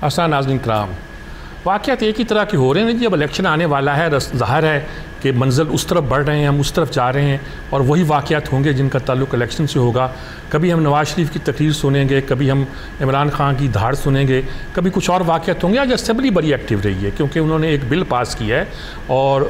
آسان ناظرین کرام، واقعات ایک ہی طرح کے ہو رہے ہیں جی اب الیکشن آنے والا ہے ظاہر ہے کہ منزل اس طرف بڑھ رہے ہیں، ہم اس طرف جا رہے ہیں اور وہی واقعات ہوں گے جن کا تعلق الیکشن سے ہوگا۔ کبھی ہم نواز شریف کی تقریر سنیں گے، کبھی ہم عمران خان کی دھاڑ سنیں گے، کبھی کچھ اور واقعات ہوں گے۔ آج اسمبلی بڑی ایکٹیو رہی ہے کیونکہ انہوں نے ایک بل پاس کیا ہے اور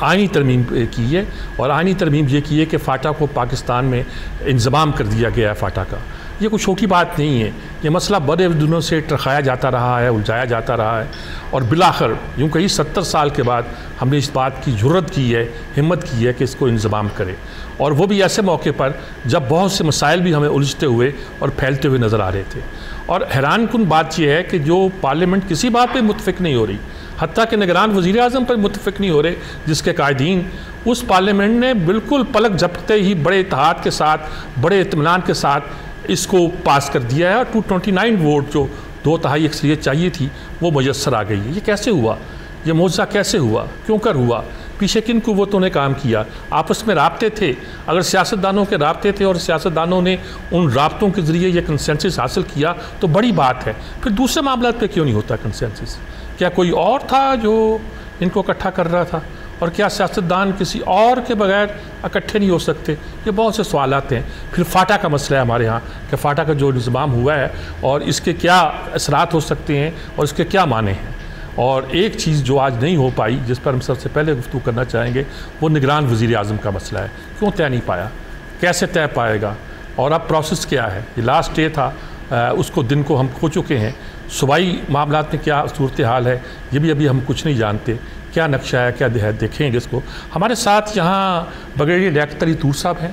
آئینی ترمیم کی ہے اور آئینی ترمیم یہ کی ہے کہ فاٹا کو پاکستان میں انضمام کر دیا گیا ہے، فاٹا کا۔ یہ کوئی چھوٹی بات نہیں ہے۔ یہ مسئلہ بڑے دنوں سے ٹرخایا جاتا رہا ہے، الجھایا جاتا رہا ہے۔ اور بلاخر یوں کہیں ستر سال کے بعد ہم نے اس بات کی جرت کی ہے، ہمت کی ہے کہ اس کو انضمام کرے۔ اور وہ بھی ایسے موقع پر جب بہت سے مسائل بھی ہمیں الجھتے ہوئے اور پھیلتے ہوئے نظر آ رہے تھے۔ اور حیران کن بات یہ ہے کہ جو پارلیمنٹ کسی بات پہ متفق نہیں ہو رہی، حتیٰ کہ نگران وزیر اعظم پر متفق نہیں ہو رہے، جس کے قائدین اس پارلیمنٹ نے بالکل پلک جھپکتے ہی بڑے اتحاد کے ساتھ، بڑے اطمینان کے ساتھ اس کو پاس کر دیا ہے اور ٹو ٹونٹی نائن ووٹ جو دو تہائی اکثریت چاہیے تھی، وہ میسر آ گئی ہے۔ یہ کیسے ہوا؟ یہ معجزہ کیسے ہوا؟ کیوں کر ہوا؟ پیچھے کن قوتوں نے کام کیا؟ آپس میں رابطے تھے۔ اگر سیاستدانوں کے رابطے تھے اور سیاستدانوں نے ان رابطوں کے ذریعے یہ کنسنسس حاصل کیا، تو بڑی بات ہے۔ پھر دوسرے معاملات پہ کیوں نہیں ہوتا کنسنسس کیا کوئی اور تھا جو ان کو اکٹھا کر رہا تھا؟ اور کیا سیاستدان کسی اور کے بغیر اکٹھے نہیں ہو سکتے؟ یہ بہت سے سوالات ہیں۔ پھر فاٹا کا مسئلہ ہے ہمارے ہاں کہ فاٹا کا جو نظام ہوا ہے اور اس کے کیا اثرات ہو سکتے ہیں اور اس کے کیا معنی ہیں۔ اور ایک چیز جو آج نہیں ہو پائی، جس پر ہم سب سے پہلے گفتگو کرنا چاہیں گے، وہ نگران وزیر اعظم کا مسئلہ ہے۔ کیوں طے نہیں پایا؟ کیسے طے پائے گا؟ اور اب پروسیس کیا ہے؟ یہ لاسٹ ڈے تھا اس کو دن کو ہم کھو چکے ہیں۔ صوبائی معاملات میں کیا صورتحال ہے؟ یہ بھی ابھی ہم کچھ نہیں جانتے۔ کیا نقشہ ہے، کیا دیکھیں گے اس کو؟ ہمارے ساتھ یہاں بغیر لیاقت علی تور صاحب ہیں۔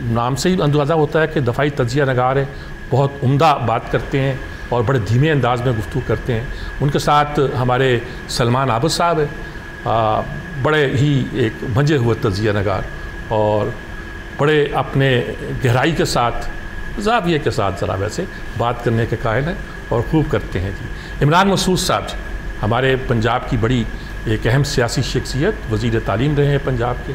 نام سے ہی اندازہ ہوتا ہے کہ دفاعی تجزیہ نگار ہے بہت عمدہ بات کرتے ہیں اور بڑے دھیمے انداز میں گفتگو کرتے ہیں۔ ان کے ساتھ ہمارے سلمان عابد صاحب ہیں بڑے ہی ایک منجے ہوئے تجزیہ نگار اور بڑے اپنے گہرائی کے ساتھ، زاویے کے ساتھ ذرا ویسے بات کرنے کے قائل ہیں اور خوب کرتے ہیں جی۔ عمران مسعود صاحب جی ہمارے پنجاب کی بڑی ایک اہم سیاسی شخصیت وزیر تعلیم رہے ہیں پنجاب کے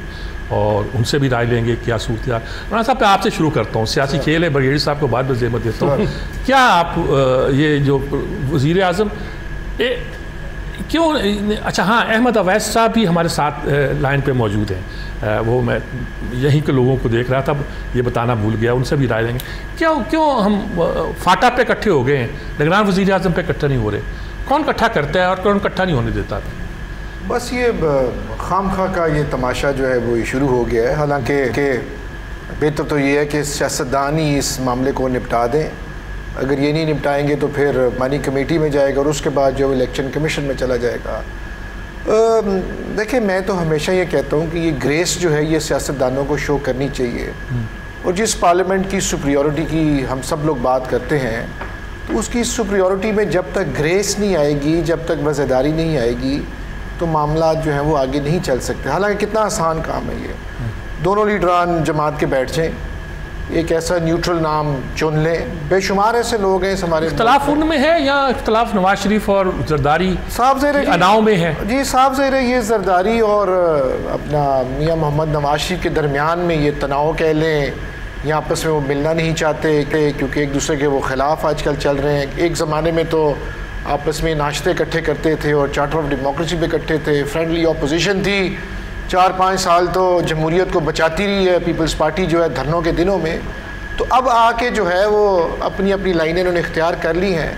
اور ان سے بھی رائے لیں گے کیا صورتحال مولانا صاحب پہ آپ سے شروع کرتا ہوں۔ سیاسی کھیل ہے بریڈی صاحب کو بعد میں زحمت دیتا ہوں۔ کیا آپ یہ جو وزیر اعظم کیوں اچھا ہاں احمد اویس صاحب بھی ہمارے ساتھ لائن پہ موجود ہیں۔ وہ میں یہیں کے لوگوں کو دیکھ رہا تھا یہ بتانا بھول گیا ان سے بھی رائے لیں گے۔ کیوں کیوں ہم فاٹا پہ کٹھے ہو گئے ہیں؟ نگران وزیر اعظم پہ کٹھا نہیں ہو رہے۔ کون کٹھا کرتا ہے اور کون کٹھا نہیں ہونے دیتا؟ تھا بس یہ خام خواہ کا یہ تماشا جو ہے وہ شروع ہو گیا ہے۔ حالانکہ کہ بہتر تو یہ ہے کہ سیاستدان ہی اس معاملے کو نپٹا دیں۔ اگر یہ نہیں نپٹائیں گے تو پھر مانی کمیٹی میں جائے گا اور اس کے بعد جو الیکشن کمیشن میں چلا جائے گا۔ دیکھیں میں تو ہمیشہ یہ کہتا ہوں کہ یہ گریس جو ہے یہ سیاستدانوں کو شو کرنی چاہیے۔ اور جس پارلیمنٹ کی سپریورٹی کی ہم سب لوگ بات کرتے ہیں تو اس کی سپریورٹی میں جب تک گریس نہیں آئے گی جب تک وزیداری نہیں آئے گی تو معاملات جو ہیں وہ آگے نہیں چل سکتے۔ حالانکہ کتنا آسان کام ہے یہ۔ دونوں لیڈران جماعت کے بیٹھ جائیں ایک ایسا نیوٹرل نام چن لیں۔ بے شمار ایسے لوگ ہیں ہمارے اختلاف ان میں ہے یا اختلاف نواز شریف اور زرداری صاحب زیر اناؤ میں ہے؟ جی صاحب زیر یہ زرداری اور اپنا میاں محمد نواز شریف کے درمیان میں یہ تناؤ کہہ لیں۔ یا آپس میں وہ ملنا نہیں چاہتے کیونکہ ایک دوسرے کے وہ خلاف آج کل چل رہے ہیں۔ ایک زمانے میں تو آپس میں ناشتے اکٹھے کرتے تھے اور چارٹر آف ڈیموکریسی پہ اکٹھے تھے فرینڈلی اپوزیشن تھی۔ چار پانچ سال تو جمہوریت کو بچاتی رہی ہے پیپلز پارٹی جو ہے دھرنوں کے دنوں میں۔ تو اب آ کے جو ہے وہ اپنی اپنی لائنیں انہوں نے اختیار کر لی ہیں۔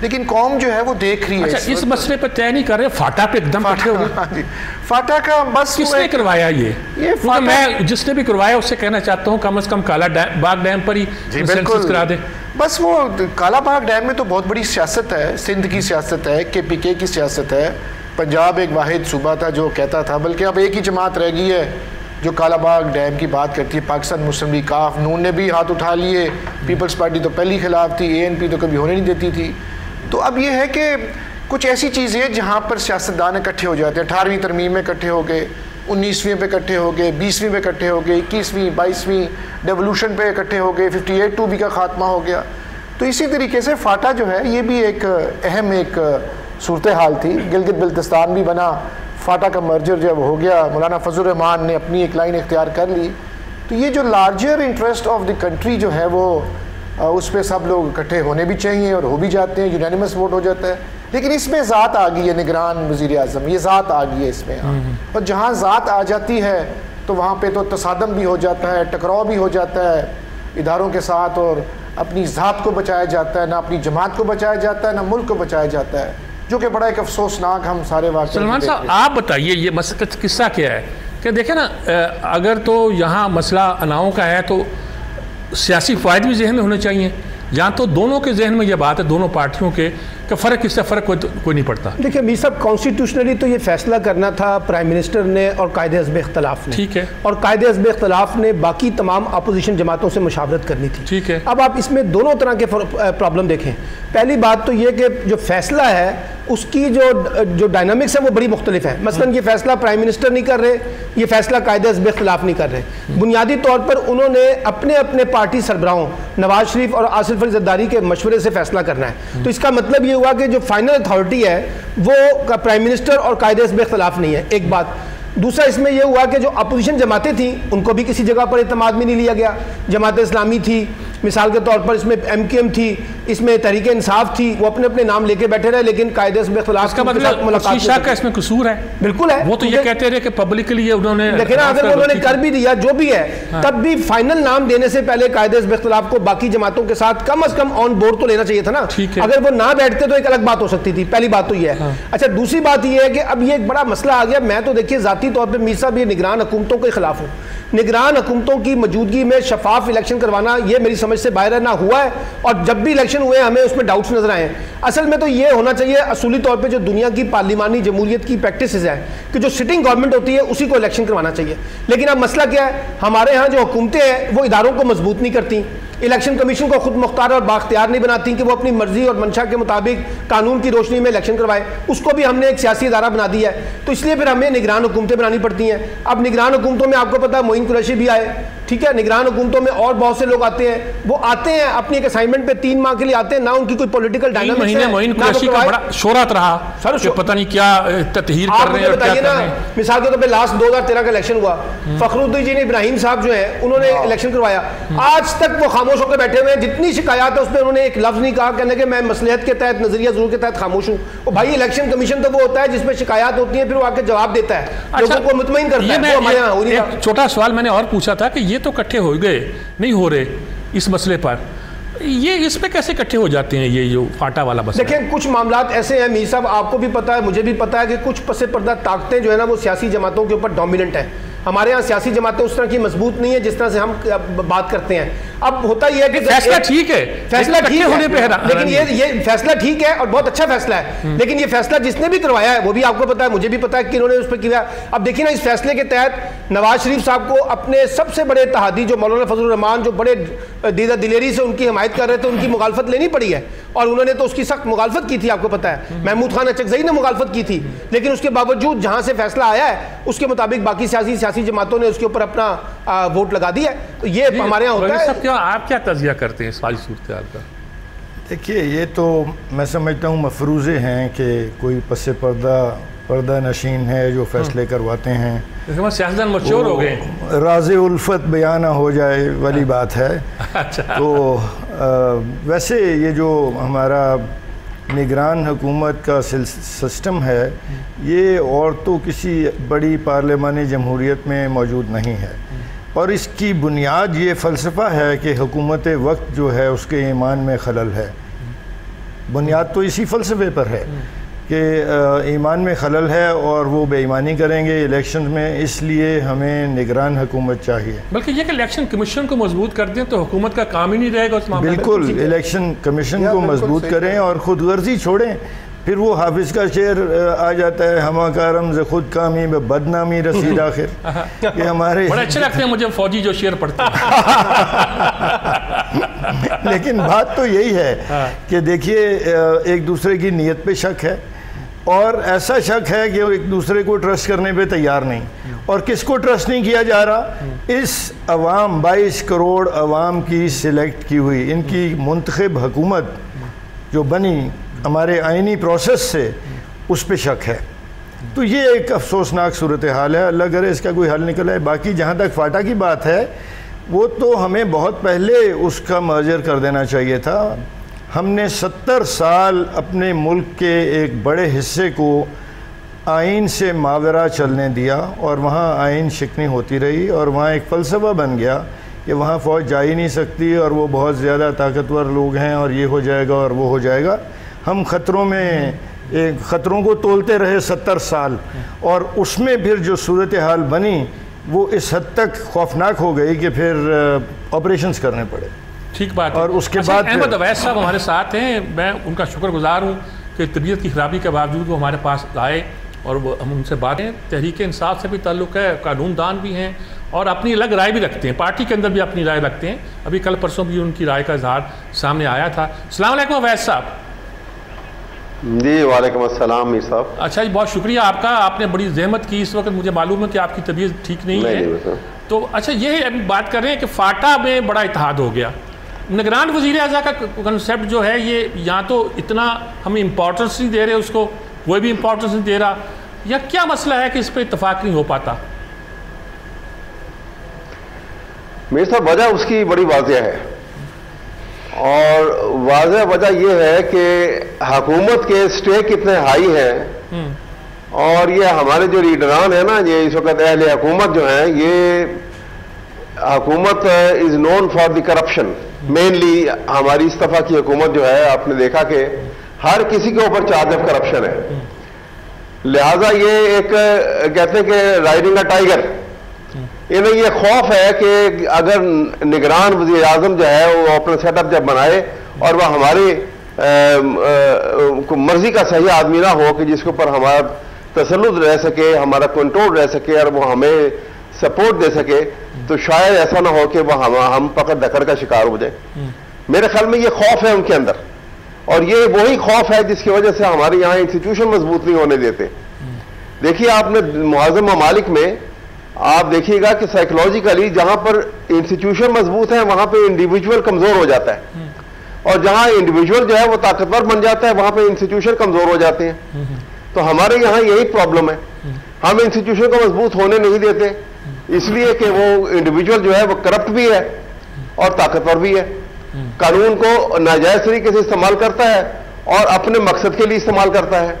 لیکن قوم جو ہے وہ دیکھ رہی ہے اچھا اس مسئلے پہ طے نہیں کر رہے فاٹا پہ ایک دم ہاں جی۔ فاٹا کا بس کس نے کروایا یہ؟ میں جس نے بھی کروایا اس سے کہنا چاہتا ہوں کم از کم کالا باغ ڈیم پر ہی جی کرا دے بس وہ کالا باغ ڈیم میں تو بہت بڑی سیاست ہے، سندھ کی سیاست ہے، کے پی کے کی سیاست ہے۔ پنجاب ایک واحد صوبہ تھا جو کہتا تھا، بلکہ اب ایک ہی جماعت رہ گئی ہے جو کالا باغ ڈیم کی بات کرتی ہے۔ پاکستان مسلم لیگ کاف نون نے بھی ہاتھ اٹھا لیے۔ پیپلز پارٹی تو پہلی خلاف تھی، اے این پی تو کبھی ہونے نہیں دیتی تھی۔ تو اب یہ ہے کہ کچھ ایسی چیزیں جہاں پر سیاستدان اکٹھے ہو جاتے ہیں، اٹھارہویں ترمیم میں اکٹھے ہو گئے انیسویں پہ اکٹھے ہو گئے، بیسویں پہ اکٹھے ہو گئے، اکیسویں، بائیسویں، ڈیولوشن پہ اکٹھے ہو گئے، ففٹی ایٹ ٹو بی کا خاتمہ ہو گیا۔ تو اسی طریقے سے فاٹا جو ہے، یہ بھی ایک اہم ایک صورتحال تھی۔ گلگت بلتستان بھی بنا۔ فاٹا کا مرجر جب ہو گیا، مولانا فضل الرحمان نے اپنی ایک لائن اختیار کر لی۔ تو یہ جو larger interest of the country جو ہے، وہ اس پہ سب لوگ اکٹھے ہونے بھی چاہیے اور ہو بھی جاتے ہیں یونینیمس ووٹ ہو جاتا ہے۔ لیکن اس میں ذات آ گئی ہے نگران وزیر اعظم یہ ذات آ گئی ہے اس میں۔ اور جہاں ذات آ جاتی ہے تو وہاں پہ تو تصادم بھی ہو جاتا ہے ٹکراؤ بھی ہو جاتا ہے۔ اداروں کے ساتھ اور اپنی ذات کو بچایا جاتا ہے نہ اپنی جماعت کو بچایا جاتا ہے نہ ملک کو بچایا جاتا ہے۔ جو کہ بڑا ایک افسوسناک ہم سارے واقع سلمان صاحب آپ بتائیے یہ قصہ کیا ہے؟ کہ دیکھیں نا اگر تو یہاں مسئلہ اناؤں کا ہے تو سیاسی فائد بھی ذہن میں ہونے چاہیے۔ یہاں تو دونوں کے ذہن میں یہ بات ہے دونوں پارٹیوں کے کہ فرق اس سے فرق کوئی کوئی نہیں پڑتا۔ دیکھیں میر صاحب کانسٹیٹیوشنلی تو یہ فیصلہ کرنا تھا پرائم منسٹر نے اور قائد حزب اختلاف نے۔ ٹھیک ہے۔ اور قائد حزب اختلاف نے باقی تمام اپوزیشن جماعتوں سے مشاورت کرنی تھی۔ ٹھیک ہے۔ اب آپ اس میں دونوں طرح کے پرابلم دیکھیں۔ پہلی بات تو یہ کہ جو فیصلہ ہے اس کی جو جو ڈائنامکس ہے وہ بڑی مختلف ہیں۔ مثلا یہ فیصلہ پرائم منسٹر نہیں کر رہے، یہ فیصلہ قائد ازب اختلاف نہیں کر رہے۔ بنیادی طور پر انہوں نے اپنے اپنے پارٹی سربراہوں نواز شریف اور آصف علی زرداری کے مشورے سے فیصلہ کرنا ہے۔ تو اس کا مطلب یہ ہوا کہ جو فائنل اتھارٹی ہے وہ پرائم منسٹر اور قائد ازب اختلاف نہیں ہے۔ ایک بات دوسرا اس میں یہ ہوا کہ جو اپوزیشن جماعتیں تھیں ان کو بھی کسی جگہ پر اعتماد میں نہیں لیا گیا۔ جماعت اسلامی تھی مثال کے طور پر اس میں ایم کے ایم تھی اس میں تحریک انصاف تھی وہ اپنے اپنے نام لے کے بیٹھے رہے لیکن قائد اس میں خلاف کا مطلب کا اس میں قصور ہے؟ بالکل ہے۔ وہ تو یہ کہتے رہے کہ پبلکلی انہوں نے لیکن اگر انہوں نے کر بھی دیا جو بھی ہے ہاں۔ تب بھی فائنل نام دینے سے پہلے قائد اس اختلاف کو باقی جماعتوں کے ساتھ کم از کم آن بورڈ تو لینا چاہیے تھا نا۔ اگر وہ نہ بیٹھتے تو ایک الگ بات ہو سکتی تھی۔ پہلی بات تو یہ ہے۔ ہاں۔ اچھا دوسری بات یہ ہے کہ اب یہ ایک بڑا مسئلہ آ گیا۔ میں تو دیکھیے ذاتی ذاتی طور پہ میر صاحب، یہ نگران حکومتوں کے خلاف ہوں۔ نگران حکومتوں کی موجودگی میں شفاف الیکشن کروانا، یہ میری سمجھ سے باہر نہ ہوا ہے۔ اور جب بھی الیکشن ہوئے، ہمیں اس میں ڈاؤٹس نظر آئے ہیں۔ اصل میں تو یہ ہونا چاہیے، اصولی طور پہ جو دنیا کی پارلیمانی جمہوریت کی پریکٹسز ہیں، کہ جو سٹنگ گورنمنٹ ہوتی ہے، اسی کو الیکشن کروانا چاہیے۔ لیکن اب مسئلہ کیا ہے؟ ہمارے ہاں جو حکومتیں ہیں، وہ اداروں کو مضبوط نہیں کرتی الیکشن کمیشن کو خود مختار اور باختیار نہیں بناتی کہ وہ اپنی مرضی اور منشا کے مطابق قانون کی روشنی میں الیکشن کروائے۔ اس کو بھی ہم نے ایک سیاسی ادارہ بنا دیا ہے۔ تو اس لیے پھر ہمیں نگران حکومتیں بنانی پڑتی ہیں۔ اب نگران حکومتوں میں آپ کو پتا ہے، معین قریشی بھی آئے۔ ٹھیک ہے نگران حکومتوں میں اور بہت سے لوگ آتے ہیں۔ وہ آتے ہیں اپنی ایک اسائنمنٹ پہ تین ماہ کے لیے آتے ہیں نہ ان کی کوئی پولیٹیکل ڈائنامکس ہے معین قریشی کا بڑا شہرت رہا سر پتہ نہیں کیا تطہیر کر رہے ہیں اور کیا کر رہے ہیں۔ مثال کے طور پہ لاسٹ دو ہزار تیرہ کا الیکشن ہوا۔ فخر الدین ابراہیم صاحب جو ہیں انہوں نے الیکشن کروایا۔ آج تک وہ خاموش ہو کے بیٹھے ہوئے ہیں جتنی شکایات ہے اس میں انہوں نے ایک لفظ نہیں کہا کہنے کہ میں مسلحت کے تحت نظریہ ضرور کے تحت خاموش ہوں۔ وہ بھائی الیکشن کمیشن تو وہ ہوتا ہے جس میں شکایات ہوتی ہیں پھر وہ آ کے جواب دیتا ہے۔ اچھا، لوگوں کو مطمئن کرتا ہے ہمارے یہاں ایک چھوٹا سوال میں نے اور پوچھا تھا کہ یہ تو کٹھے ہو گئے، نہیں ہو رہے اس مسئلے پر۔ یہ اس پہ کیسے کٹھے ہو جاتے ہیں یہ جو فاٹا والا بس دیکھیں، کچھ معاملات ایسے ہیں، میر صاحب، آپ کو بھی پتا ہے، مجھے بھی پتا ہے کہ کچھ پس پردہ طاقتیں جو ہے نا، وہ سیاسی جماعتوں کے اوپر ڈومیننٹ ہیں۔ ہمارے ہاں سیاسی جماعتیں اس طرح کی مضبوط نہیں ہیں جس طرح سے ہم بات کرتے ہیں۔ اب ہوتا یہ ہے کہ فیصلہ ٹھیک ہے فیصلہ ٹھیک ہونے پہ لیکن یہ یہ فیصلہ ٹھیک ہے اور بہت اچھا فیصلہ ہے۔ لیکن یہ فیصلہ جس نے بھی کروایا ہے وہ بھی آپ کو پتا ہے مجھے بھی پتا ہے کہ انہوں نے اس پہ کیا۔ اب دیکھیں نا اس فیصلے کے تحت نواز شریف صاحب کو اپنے سب سے بڑے اتحادی جو مولانا فضل الرحمان جو بڑے دیدہ دلیری سے ان کی حمایت کر رہے تھے ان کی مغالفت لینی پڑی ہے۔ اور انہوں نے تو اس کی سخت مغالفت کی تھی آپ کو پتا ہے۔ محمود خان اچکزئی نے مغالفت کی تھی۔ لیکن اس کے باوجود جہاں سے فیصلہ آیا ہے اس کے مطابق باقی سیاسی سیاسی جماعتوں نے اس کے اوپر اپنا ووٹ لگا دیا ہے۔ یہ ہمارے یہاں ہوتا ہے۔ آپ کیا تجزیہ کرتے ہیں اس والی صورتحال کا؟ دیکھیے یہ تو میں سمجھتا ہوں مفروضے ہیں کہ کوئی پس پردہ پردہ نشین ہے جو فیصلے کرواتے ہیں۔ سیاستدان مچور ہو گئے۔ راز الفت بیانہ ہو جائے والی بات ہے۔ اچھا۔ تو ویسے یہ جو ہمارا نگران حکومت کا سسٹم ہے یہ اور تو کسی بڑی پارلیمانی جمہوریت میں موجود نہیں ہے۔ اور اس کی بنیاد یہ فلسفہ ہے کہ حکومت وقت جو ہے اس کے ایمان میں خلل ہے۔ بنیاد تو اسی فلسفے پر ہے کہ ایمان میں خلل ہے اور وہ بے ایمانی کریں گے الیکشن میں اس لیے ہمیں نگران حکومت چاہیے۔ بلکہ یہ کہ الیکشن کمیشن کو مضبوط کر دیں تو حکومت کا کام ہی نہیں رہے گا اس معاملے بالکل الیکشن کمیشن کو مضبوط کریں اور خود غرضی چھوڑیں۔ پھر وہ حافظ کا شعر آ جاتا ہے ہما کارم سے خود کامی میں بدنامی رسید آخر۔ کہ ہمارے بڑے اچھے لگتے ہیں مجھے فوجی جو شعر پڑھتا لیکن بات تو یہی ہے۔ کہ دیکھیے ایک دوسرے کی نیت پہ شک ہے اور ایسا شک ہے کہ ایک دوسرے کو ٹرسٹ کرنے پہ تیار نہیں۔ اور کس کو ٹرسٹ نہیں کیا جا رہا؟ اس عوام بائیس کروڑ عوام کی سلیکٹ کی ہوئی ان کی منتخب حکومت جو بنی ہمارے آئینی پروسیس سے اس پہ شک ہے۔ تو یہ ایک افسوسناک صورتحال ہے۔ اللہ کرے اس کا کوئی حل نکل ہے باقی جہاں تک فاٹا کی بات ہے، وہ تو ہمیں بہت پہلے اس کا مرجر کر دینا چاہیے تھا۔ ہم نے ستر سال اپنے ملک کے ایک بڑے حصے کو آئین سے ماورہ چلنے دیا اور وہاں آئین شکنی ہوتی رہی اور وہاں ایک فلسفہ بن گیا کہ وہاں فوج جا ہی نہیں سکتی اور وہ بہت زیادہ طاقتور لوگ ہیں اور یہ ہو جائے گا اور وہ ہو جائے گا۔ ہم خطروں میں خطروں کو تولتے رہے ستر سال اور اس میں پھر جو صورتحال بنی وہ اس حد تک خوفناک ہو گئی کہ پھر آپریشنز کرنے پڑے۔ ٹھیک بات اور اس کے اچھا، بعد احمد اویس صاحب ہمارے ساتھ ہیں۔ میں ان کا شکر گزار ہوں کہ طبیعت کی خرابی کے باوجود وہ ہمارے پاس آئے اور وہ ہم ان سے باتیں تحریک انصاف سے بھی تعلق ہے قانون دان بھی ہیں اور اپنی الگ رائے بھی رکھتے ہیں۔ پارٹی کے اندر بھی اپنی رائے رکھتے ہیں۔ ابھی کل پرسوں بھی ان کی رائے کا اظہار سامنے آیا تھا۔ السلام علیکم اویس صاحب۔ جی وعلیکم السلام میر صاحب۔ اچھا جی بہت شکریہ۔ آپ کا آپ نے بڑی زحمت کی اس وقت مجھے معلوم ہے کہ آپ کی طبیعت ٹھیک نہیں ہے۔ سر۔ تو اچھا یہ ابھی بات کر رہے ہیں کہ فاٹا میں بڑا اتحاد ہو گیا۔ نگران وزیر اعظم کا کنسیپٹ جو ہے یہ یا تو اتنا ہم امپورٹنس نہیں دے رہے اس کو کوئی بھی امپورٹنس نہیں دے رہا یا کیا مسئلہ ہے کہ اس پہ اتفاق نہیں ہو پاتا؟ میر صاحب وجہ اس کی بڑی واضح ہے۔ اور واضح وجہ یہ ہے کہ حکومت کے سٹیک اتنے ہائی ہیں اور یہ ہمارے جو لیڈران ہیں نا یہ اس وقت اہل حکومت جو ہیں یہ حکومت is known for the corruption mainly ہماری اس دفعہ کی حکومت جو ہے آپ نے دیکھا کہ ہر کسی کے اوپر چارج آف کرپشن ہے۔ لہذا یہ ایک کہتے ہیں کہ رائڈنگ اے ٹائیگر انہیں یہ خوف ہے کہ اگر نگران وزیر اعظم جو ہے وہ اپنا سیٹ اپ جب بنائے اور وہ ہماری مرضی کا صحیح آدمی نہ ہو کہ جس کے اوپر ہمارا تسلط رہ سکے ہمارا کنٹرول رہ سکے اور وہ ہمیں سپورٹ دے سکے تو شاید ایسا نہ ہو کہ وہ ہم پکڑ دکڑ کا شکار ہو جائے میرے خیال میں یہ خوف ہے ان کے اندر۔ اور یہ وہی خوف ہے جس کی وجہ سے ہمارے یہاں انسٹیٹیوشن مضبوط نہیں ہونے دیتے۔ دیکھیے آپ نے معظم ممالک میں آپ دیکھیے گا کہ سائیکلوجیکلی جہاں پر انسٹیٹیوشن مضبوط ہے وہاں پہ انڈیویجول کمزور ہو جاتا ہے۔ اور جہاں انڈیویجول جو ہے وہ طاقتور بن جاتا ہے وہاں پہ انسٹیٹیوشن کمزور ہو جاتے ہیں۔ تو ہمارے یہاں یہی پرابلم ہے۔ ہم انسٹیٹیوشن کو مضبوط ہونے نہیں دیتے۔ اس لیے کہ وہ انڈیویجول جو ہے وہ کرپٹ بھی ہے اور طاقتور بھی ہے۔ قانون کو ناجائز طریقے سے استعمال کرتا ہے اور اپنے مقصد کے لیے استعمال کرتا ہے۔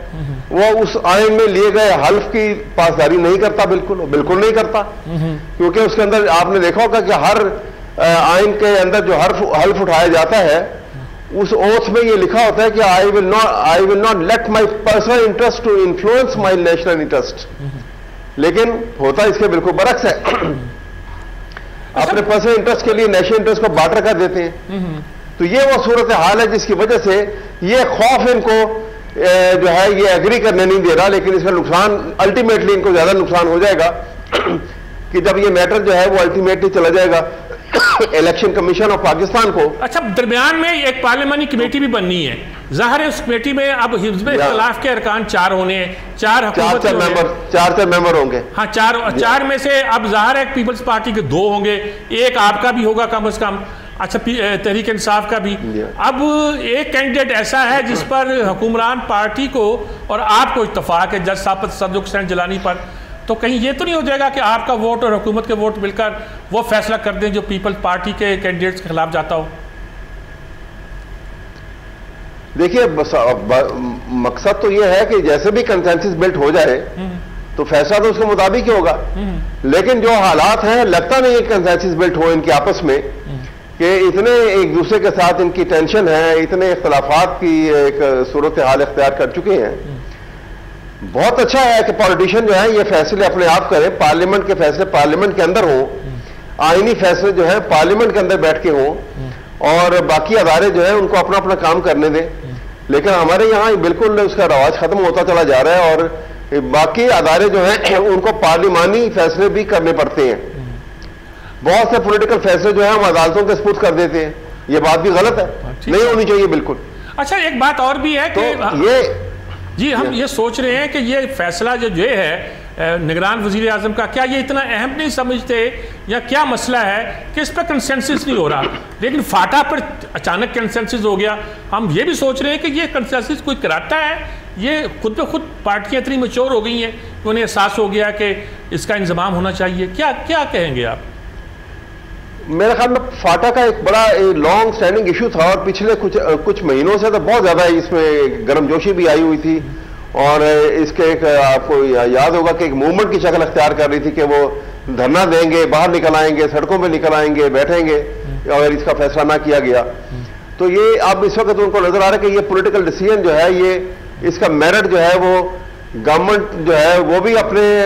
وہ اس آئین میں لیے گئے حلف کی پاسداری نہیں کرتا بالکل بالکل نہیں کرتا۔ کیونکہ اس کے اندر آپ نے دیکھا ہوگا کہ ہر آئین کے اندر جو حرف حلف اٹھایا جاتا ہے اس اوتھ میں یہ لکھا ہوتا ہے کہ I will not I will not let my personal interest to influence my national interest لیکن ہوتا اس کے بالکل برعکس ہے۔ اپنے پرسنل انٹرسٹ کے لیے نیشنل انٹرسٹ کو باٹر کر دیتے ہیں۔ تو یہ وہ صورت حال ہے جس کی وجہ سے یہ خوف ان کو جو ہے یہ اگری کرنے نہیں دے رہا لیکن اس کا نقصان الٹیمیٹلی ان کو زیادہ نقصان ہو جائے گا کہ جب یہ میٹر جو ہے وہ الٹیمیٹلی چلا جائے گا الیکشن کمیشن آف پاکستان کو۔ اچھا درمیان میں ایک پارلیمانی کمیٹی بھی بننی ہے۔ ظاہر ہے اس کمیٹی میں اب حزب اختلاف کے ارکان چار ہونے ہیں چار چار چار ممبر چار چار ممبر ہوں گے۔ ہاں چار چار میں سے اب ظاہر ہے پیپلز پارٹی کے دو ہوں گے۔ ایک آپ کا بھی ہوگا کم از کم۔ اچھا تحریک انصاف کا بھی۔ اب ایک کینڈیڈیٹ ایسا ہے جس پر حکمران پارٹی کو اور آپ کو اتفاق ہے جج صاحب صدق حسین جلانی پر۔ تو کہیں یہ تو نہیں ہو جائے گا کہ آپ کا ووٹ اور حکومت کے ووٹ مل کر وہ فیصلہ کر دیں جو پیپلز پارٹی کے کینڈیڈیٹس کے خلاف جاتا ہو؟ دیکھیے مقصد تو یہ ہے کہ جیسے بھی کنسنسس بلٹ ہو جائے تو فیصلہ تو اس کے مطابق ہی ہوگا۔ لیکن جو حالات ہیں لگتا نہیں ہے کنسنسس بلٹ ہو ان کے آپس میں۔ کہ اتنے ایک دوسرے کے ساتھ ان کی ٹینشن ہے، اتنے اختلافات کی ایک صورتحال اختیار کر چکے ہیں۔ بہت اچھا ہے کہ پالیٹیشین جو ہے یہ فیصلے اپنے آپ کریں پارلیمنٹ کے فیصلے پارلیمنٹ کے اندر ہوں۔ آئینی فیصلے جو ہیں پارلیمنٹ کے اندر بیٹھ کے ہوں۔ اور باقی ادارے جو ہیں ان کو اپنا اپنا کام کرنے دیں۔ لیکن ہمارے یہاں بالکل اس کا رواج ختم ہوتا چلا جا رہا ہے اور باقی ادارے جو ہیں ان کو پارلیمانی فیصلے بھی کرنے پڑتے ہیں۔ بہت سے پولیٹیکل فیصلے جو ہیں ہم عدالتوں کے سپورٹ کر دیتے ہیں۔ یہ بات بھی غلط ہے۔ نہیں ہونی چاہیے بالکل۔ اچھا ایک بات اور بھی ہے کہ یہ جی ہم یہ سوچ رہے ہیں کہ یہ فیصلہ جو یہ ہے نگران وزیر اعظم کا کیا یہ اتنا اہم نہیں سمجھتے یا کیا مسئلہ ہے کہ اس پہ کنسنسس نہیں ہو رہا؟ لیکن فاٹا پر اچانک کنسنسس ہو گیا۔ ہم یہ بھی سوچ رہے ہیں کہ یہ کنسنسس کوئی کراتا ہے؟ یہ خود بخود پارٹیاں اتنی میچور ہو گئی ہیں کہ انہیں احساس ہو گیا کہ اس کا انضمام ہونا چاہیے۔ کیا کیا کہیں گے آپ؟ میرے خیال میں فاٹا کا ایک بڑا لانگ سٹینڈنگ ایشو تھا اور پچھلے کچھ کچھ مہینوں سے تو بہت زیادہ اس میں گرم جوشی بھی آئی ہوئی تھی اور اس کے ایک آپ کو یاد ہوگا کہ ایک موومنٹ کی شکل اختیار کر رہی تھی کہ وہ دھرنا دیں گے، باہر نکل آئیں گے، سڑکوں پہ نکل آئیں گے، بیٹھیں گے اگر اس کا فیصلہ نہ کیا گیا۔ تو یہ اب اس وقت ان کو نظر آ رہا ہے کہ یہ پولیٹیکل ڈیسیجن جو ہے، یہ اس کا میرٹ جو ہے وہ گورنمنٹ جو ہے وہ بھی اپنے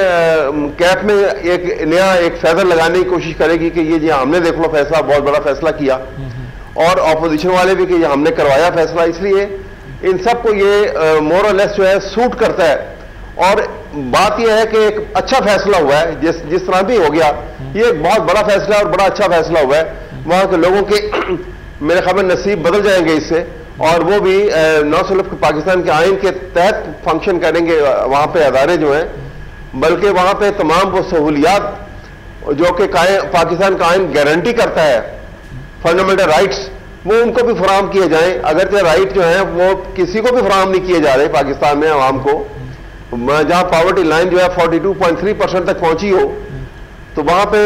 کیپ میں ایک نیا ایک فیصلہ لگانے کی کوشش کرے گی کہ یہ جی ہاں، ہم نے دیکھ لو فیصلہ، بہت بڑا فیصلہ کیا۔ اور اپوزیشن والے بھی کہ یہ ہم نے کروایا فیصلہ۔ اس لیے ان سب کو یہ مور اور لیس جو ہے سوٹ کرتا ہے۔ اور بات یہ ہے کہ ایک اچھا فیصلہ ہوا ہے۔ جس جس طرح بھی ہو گیا، یہ ایک بہت بڑا فیصلہ ہے اور بڑا اچھا فیصلہ ہوا ہے۔ وہاں کے لوگوں کے میرے خبر نصیب بدل جائیں گے اس سے۔ اور وہ بھی نو سلف پاکستان کے آئین کے تحت فنکشن کریں گے وہاں پہ ادارے جو ہیں بلکہ وہاں پہ تمام وہ سہولیات جو کہ پاکستان کا آئین گارنٹی کرتا ہے فنڈامنٹل رائٹس وہ ان کو بھی فراہم کیے جائیں۔ اگرچہ رائٹ جو ہیں وہ کسی کو بھی فراہم نہیں کیے جا رہے پاکستان میں عوام کو۔ جہاں پاورٹی لائن جو ہے forty two point three percent تک پہنچی ہو تو وہاں پہ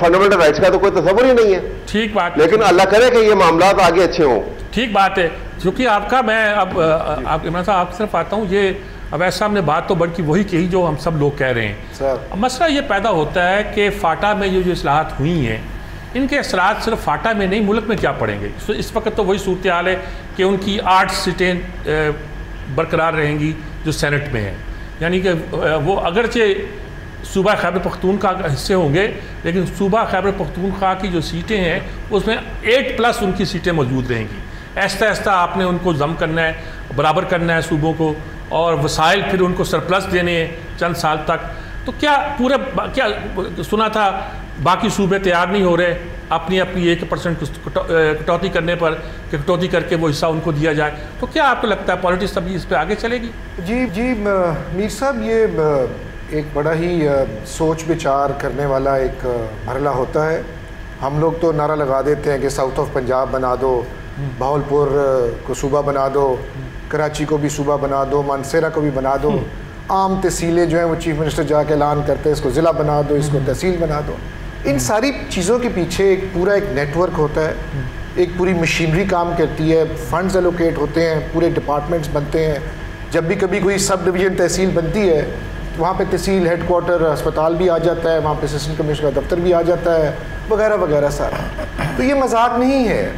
فنڈامنٹل رائٹس کا تو کوئی تصور ہی نہیں ہے۔ ٹھیک بات لیکن اللہ کرے کہ یہ معاملات آگے اچھے ہوں۔ ٹھیک بات ہے۔ کیونکہ آپ کا میں اب آپ عمران صاحب آپ کی طرف آتا ہوں یہ اب ایسا ہم نے بات تو بڑھ کی وہی کہی جو ہم سب لوگ کہہ رہے ہیں۔ مسئلہ یہ پیدا ہوتا ہے کہ فاٹا میں یہ جو اصلاحات ہوئی ہیں ان کے اثرات صرف فاٹا میں نہیں ملک میں کیا پڑیں گے؟ اس وقت تو وہی صورتحال ہے کہ ان کی آٹھ سیٹیں برقرار رہیں گی جو سینٹ میں ہیں۔ یعنی کہ وہ اگرچہ صوبہ خیبر پختون کا حصے ہوں گے لیکن صوبہ خیبر پختونخوا کی جو سیٹیں ہیں اس میں ایٹ پلس ان کی سیٹیں موجود رہیں گی۔ ایستا ایستا آپ نے ان کو ضم کرنا ہے، برابر کرنا ہے صوبوں کو اور وسائل پھر ان کو سرپلس دینے ہیں چند سال تک۔ تو کیا پورے کیا سنا تھا باقی صوبے تیار نہیں ہو رہے؟ اپنی اپنی ایک پرسنٹ کٹوتی کرنے پر، کہ کٹوتی کر کے وہ حصہ ان کو دیا جائے۔ تو کیا آپ کو لگتا ہے پالیٹکس ابھی اس پہ آگے چلے گی؟ جی جی میر صاحب، یہ ایک بڑا ہی سوچ بچار کرنے والا ایک مرحلہ ہوتا ہے۔ ہم لوگ تو نعرہ لگا دیتے ہیں کہ ساؤتھ آف پنجاب بنا دو۔ بہول پور کو صوبہ بنا دو کراچی کو بھی صوبہ بنا دو مانسیرا کو بھی بنا دو عام تحصیلیں جو ہیں وہ چیف منسٹر جا کے اعلان کرتے ہیں اس کو ضلع بنا دو اس کو تحصیل بنا دو۔ ان ساری چیزوں کے پیچھے ایک پورا ایک نیٹ ورک ہوتا ہے ایک پوری مشینری کام کرتی ہے فنڈز الوکیٹ ہوتے ہیں پورے ڈپارٹمنٹس بنتے ہیں۔ جب بھی کبھی کوئی سب ڈویژن تحصیل بنتی ہے وہاں پہ تحصیل ہیڈ کوارٹر اسپتال بھی آ جاتا ہے وہاں پہ اسسٹنٹ کمشنر کا دفتر بھی آ جاتا ہے وغیرہ وغیرہ سارا۔ تو یہ مذاق نہیں ہے۔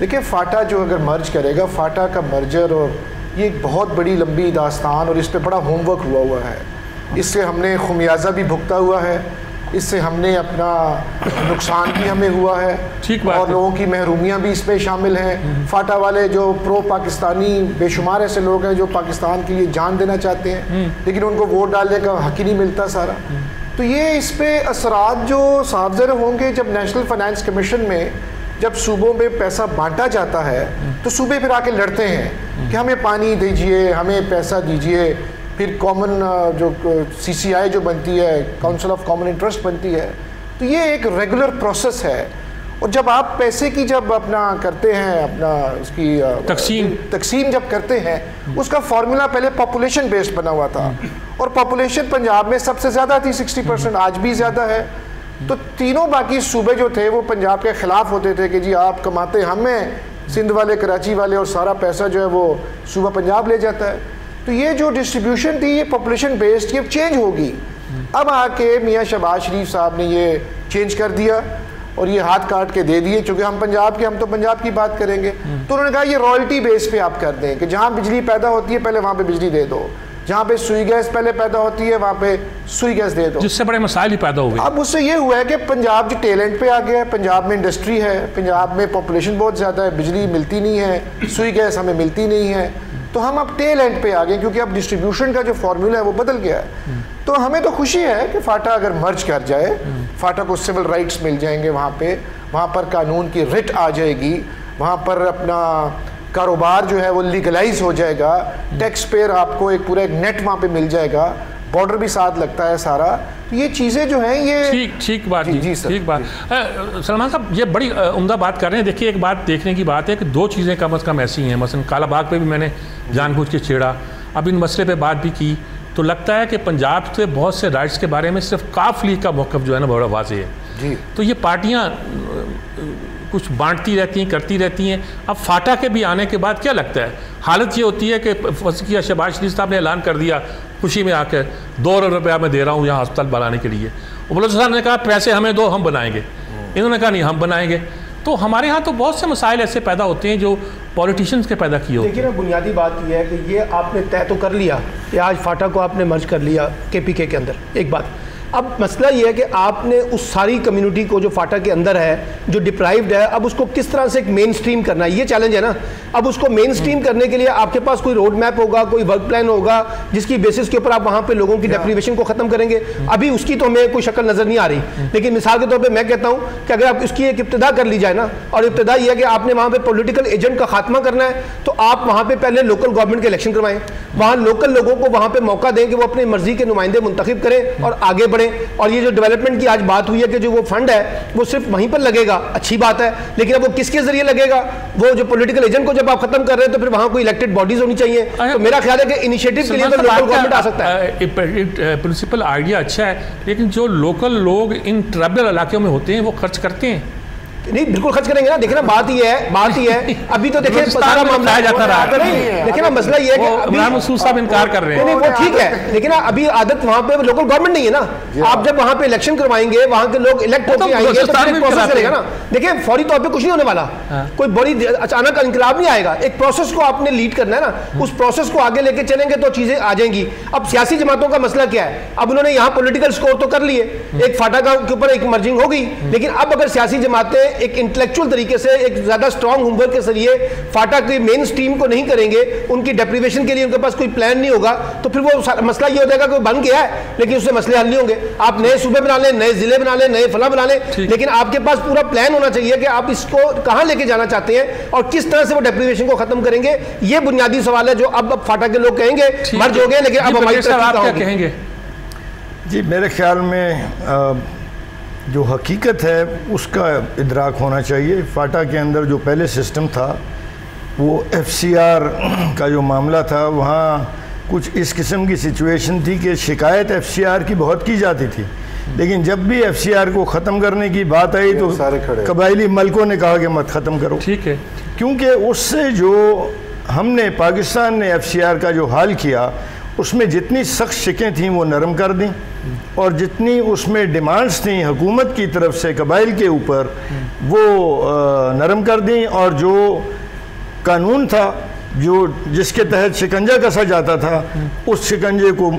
دیکھیں فاٹا جو اگر مرج کرے گا فاٹا کا مرجر اور یہ ایک بہت بڑی لمبی داستان اور اس پہ بڑا ہوم ورک ہوا ہوا ہے۔ اس سے ہم نے خمیازہ بھی بھگتا ہوا ہے۔ اس سے ہم نے اپنا نقصان بھی ہمیں ہوا ہے۔ اور لوگوں کی محرومیاں بھی اس میں شامل ہیں۔ فاٹا والے جو پرو پاکستانی بے شمار ایسے لوگ ہیں جو پاکستان کے لیے جان دینا چاہتے ہیں لیکن ان کو ووٹ ڈالنے کا حق ہی نہیں ملتا سارا۔ تو یہ اس پہ اثرات جو صاف ہوں گے جب نیشنل فائنانس کمیشن میں جب صوبوں میں پیسہ بانٹا جاتا ہے تو صوبے پھر آ کے لڑتے ہیں کہ ہمیں پانی دیجیے ہمیں پیسہ دیجیے۔ پھر کامن جو سی سی آئی جو بنتی ہے کاؤنسل آف کامن انٹرسٹ بنتی ہے۔ تو یہ ایک ریگولر پروسیس ہے۔ اور جب آپ پیسے کی جب اپنا کرتے ہیں اپنا اس کی تقسیم۔ تقسیم جب کرتے ہیں اس کا فارمولا پہلے پاپولیشن بیسڈ بنا ہوا تھا۔ اور پاپولیشن پنجاب میں سب سے زیادہ تھی سکسٹی پرسینٹ آج بھی زیادہ ہے۔ تو تینوں باقی صوبے جو تھے وہ پنجاب کے خلاف ہوتے تھے کہ جی آپ کماتے ہمیں سندھ والے، کراچی والے اور سارا پیسہ جو ہے وہ صوبہ پنجاب لے جاتا ہے۔ تو یہ جو ڈسٹریبیوشن تھی، یہ پاپولیشن بیسڈ یہ چینج ہوگی۔ اب آ کے میاں شہباز شریف صاحب نے یہ چینج کر دیا اور یہ ہاتھ کاٹ کے دے دیے۔ چونکہ ہم پنجاب کے، ہم تو پنجاب کی بات کریں گے۔ تو انہوں نے کہا یہ رائلٹی بیس پہ آپ کر دیں کہ جہاں بجلی پیدا ہوتی ہے، پہلے وہاں پہ بجلی دے دو۔ جہاں پہ سوئی گیس پہلے پیدا ہوتی ہے وہاں پہ سوئی گیس دے دو۔ جس سے بڑے مسائل ہی پیدا ہوئے۔ اب اس سے یہ ہوا ہے کہ پنجاب جو ٹیلنٹ پہ آ گیا ہے پنجاب میں انڈسٹری ہے پنجاب میں پاپولیشن بہت زیادہ ہے بجلی ملتی نہیں ہے سوئی گیس ہمیں ملتی نہیں ہے۔ تو ہم اب ٹیل اینڈ پہ آ گئے کیونکہ اب ڈسٹریبیوشن کا جو فارمولا ہے وہ بدل گیا ہے۔ تو ہمیں تو خوشی ہے کہ فاٹا اگر مرج کر جائے فاٹا کو سول رائٹس مل جائیں گے وہاں پہ۔ وہاں پر قانون کی رٹ آ جائے گی۔ وہاں پر اپنا کاروبار جو ہے وہ لیگلائز ہو جائے گا ٹیکس پیئر آپ کو ایک پورا ایک نیٹ وہاں پہ مل جائے گا بارڈر بھی ساتھ لگتا ہے سارا۔ یہ چیزیں جو ہیں یہ ٹھیک ٹھیک بات جی, جی ٹھیک بات۔ سلمان صاحب یہ بڑی عمدہ بات کر رہے ہیں۔ دیکھیے ایک بات دیکھنے کی بات ہے کہ دو چیزیں کم از کم ایسی ہیں۔ مثلا کالا باغ پہ بھی میں نے جان بوجھ کے چھیڑا۔ اب ان مسئلے پہ بات بھی کی۔ تو لگتا ہے کہ پنجاب سے بہت سے رائٹس کے بارے میں صرف کاف لیگ کا موقف جو ہے نا بڑا واضح ہے۔ جی۔ تو یہ پارٹیاں کچھ بانٹتی رہتی ہیں، کرتی رہتی ہیں۔ اب فاٹا کے بھی آنے کے بعد کیا لگتا ہے؟ حالت یہ ہوتی ہے کہ کیا شہباز شریف صاحب نے اعلان کر دیا خوشی میں آ کے، دو ارب روپیہ میں دے رہا ہوں یہاں ہسپتال بنانے کے لیے۔ بلوچ صاحب نے کہا، پیسے ہمیں دو، ہم بنائیں گے۔ انہوں نے کہا، نہیں، ہم بنائیں گے۔ تو ہمارے ہاں تو بہت سے مسائل ایسے پیدا ہوتے ہیں جو پولیٹیشنز کے پیدا کیے ہوتے ہیں۔ دیکھیں نا، بنیادی بات یہ ہے کہ یہ آپ نے طے تو کر لیا کہ آج فاٹا کو آپ نے مرج کر لیا کے پی کے کے اندر۔ ایک بات۔ اب مسئلہ یہ ہے کہ آپ نے اس ساری کمیونٹی کو جو فاٹا کے اندر ہے جو ڈپرائیوڈ ہے اب اس کو کس طرح سے ایک مین سٹریم کرنا ہے؟ یہ چیلنج ہے نا۔ اب اس کو مین سٹریم کرنے کے لیے آپ کے پاس کوئی روڈ میپ ہوگا کوئی ورک پلان ہوگا جس کی بیسس کے اوپر آپ وہاں پہ لوگوں کی ڈیپریویشن کو ختم کریں گے۔ ابھی اس کی تو ہمیں کوئی شکل نظر نہیں آ رہی۔ لیکن مثال کے طور پہ میں کہتا ہوں کہ اگر آپ اس کی ایک ابتدا کر لی جائے نا اور ابتدا یہ ہے کہ آپ نے وہاں پہ پولیٹیکل ایجنٹ کا خاتمہ کرنا ہے تو آپ وہاں پہ پہلے لوکل گورنمنٹ کے الیکشن کروائیں۔ وہاں لوکل لوگوں کو وہاں پہ موقع دیں کہ وہ اپنی مرضی کے نمائندے منتخب کریں اور آگے بڑھیں۔ اور یہ جو ڈیولپمنٹ کی آج بات ہوئی ہے کہ جو وہ فنڈ ہے وہ صرف وہیں پر لگے گا۔ اچھی بات ہے لیکن اب وہ کس کے ذریعے لگے گا؟ وہ جو پولیٹیکل ایجنٹ کو جب آپ ختم کر رہے ہیں تو پھر وہاں کوئی الیکٹڈ باڈیز ہونی چاہیے۔ تو میرا خیال ہے کہ انیشیٹو کے لیے تو لوکل گورنمنٹ آ سکتا ہے۔ پرنسپل آئیڈیا اچھا ہے لیکن جو لوکل لوگ ان ٹرائبل علاقوں میں ہوتے ہیں وہ خرچ کرتے ہیں۔ نہیں بالکل خرچ کریں گے نا۔ دیکھیں نا بات یہ ہے بات یہ ہے۔ ابھی تو دیکھیں سارا معاملہ جاتا رہا۔ دیکھیں نا مسئلہ یہ ہے کہ عمران مسعود صاحب انکار کر رہے ہیں۔ نہیں وہ ٹھیک ہے۔ لیکن ابھی عادت وہاں پہ لوکل گورنمنٹ نہیں ہے نا۔ جی ہاں۔ آپ جب وہاں پہ الیکشن کروائیں گے وہاں کے لوگ الیکٹ ہو کے آئیں گے تو پھر پروسیس کرے گا نا۔ دیکھیں فوری طور پہ کچھ نہیں ہونے والا۔ ہاں۔ کوئی بڑی اچانک انقلاب نہیں آئے گا۔ ایک پروسیس کو آپ نے لیڈ کرنا ہے نا۔ اس پروسیس کو آگے لے کے چلیں گے تو چیزیں آ جائیں گی۔ اب سیاسی جماعتوں کا مسئلہ کیا ہے؟ اب انہوں نے یہاں پولیٹیکل سکور تو کر لیے۔ ایک فاٹا کے اوپر ایک مرجنگ ہو گئی۔ لیکن اب اگر سیاسی جماعتیں ایک انٹلیکچول طریقے سے ایک زیادہ سٹرونگ ہوم ورک کے ذریعے فاٹا کی مین سٹریم کو نہیں کریں گے ان کی ڈیپریویشن کے لیے ان کے پاس کوئی پلان نہیں ہوگا تو پھر وہ مسئلہ یہ ہو جائے گا کہ بن گیا ہے لیکن اس سے مسئلے حل نہیں ہوں گے۔ آپ نئے صوبے بنا لیں نئے ضلع بنا لیں نئے فلاں بنا لیں لیکن آپ کے پاس پورا پلان ہونا چاہیے کہ آپ اس کو کہاں لے کے جانا چاہتے ہیں اور کس طرح سے وہ ڈیپریویشن کو ختم کریں گے یہ بنیادی سوال ہے جو اب اب فاٹا کے لوگ کہیں گے مرج ہو گئے لیکن اب ہماری کہیں گے؟ جی میرے خیال میں جو حقیقت ہے اس کا ادراک ہونا چاہیے۔ فاٹا کے اندر جو پہلے سسٹم تھا وہ ایف سی آر کا جو معاملہ تھا وہاں کچھ اس قسم کی سچویشن تھی کہ شکایت ایف سی آر کی بہت کی جاتی تھی۔ لیکن جب بھی ایف سی آر کو ختم کرنے کی بات آئی تو قبائلی ملکوں نے کہا کہ مت ختم کرو۔ ٹھیک ہے۔ کیونکہ اس سے جو ہم نے پاکستان نے ایف سی آر کا جو حال کیا اس میں جتنی سخت شکیں تھیں وہ نرم کر دیں اور جتنی اس میں ڈیمانڈز تھیں حکومت کی طرف سے قبائل کے اوپر، وہ نرم کر دیں اور جو قانون تھا جو جس کے تحت شکنجہ کسا جاتا تھا، اس شکنجے کو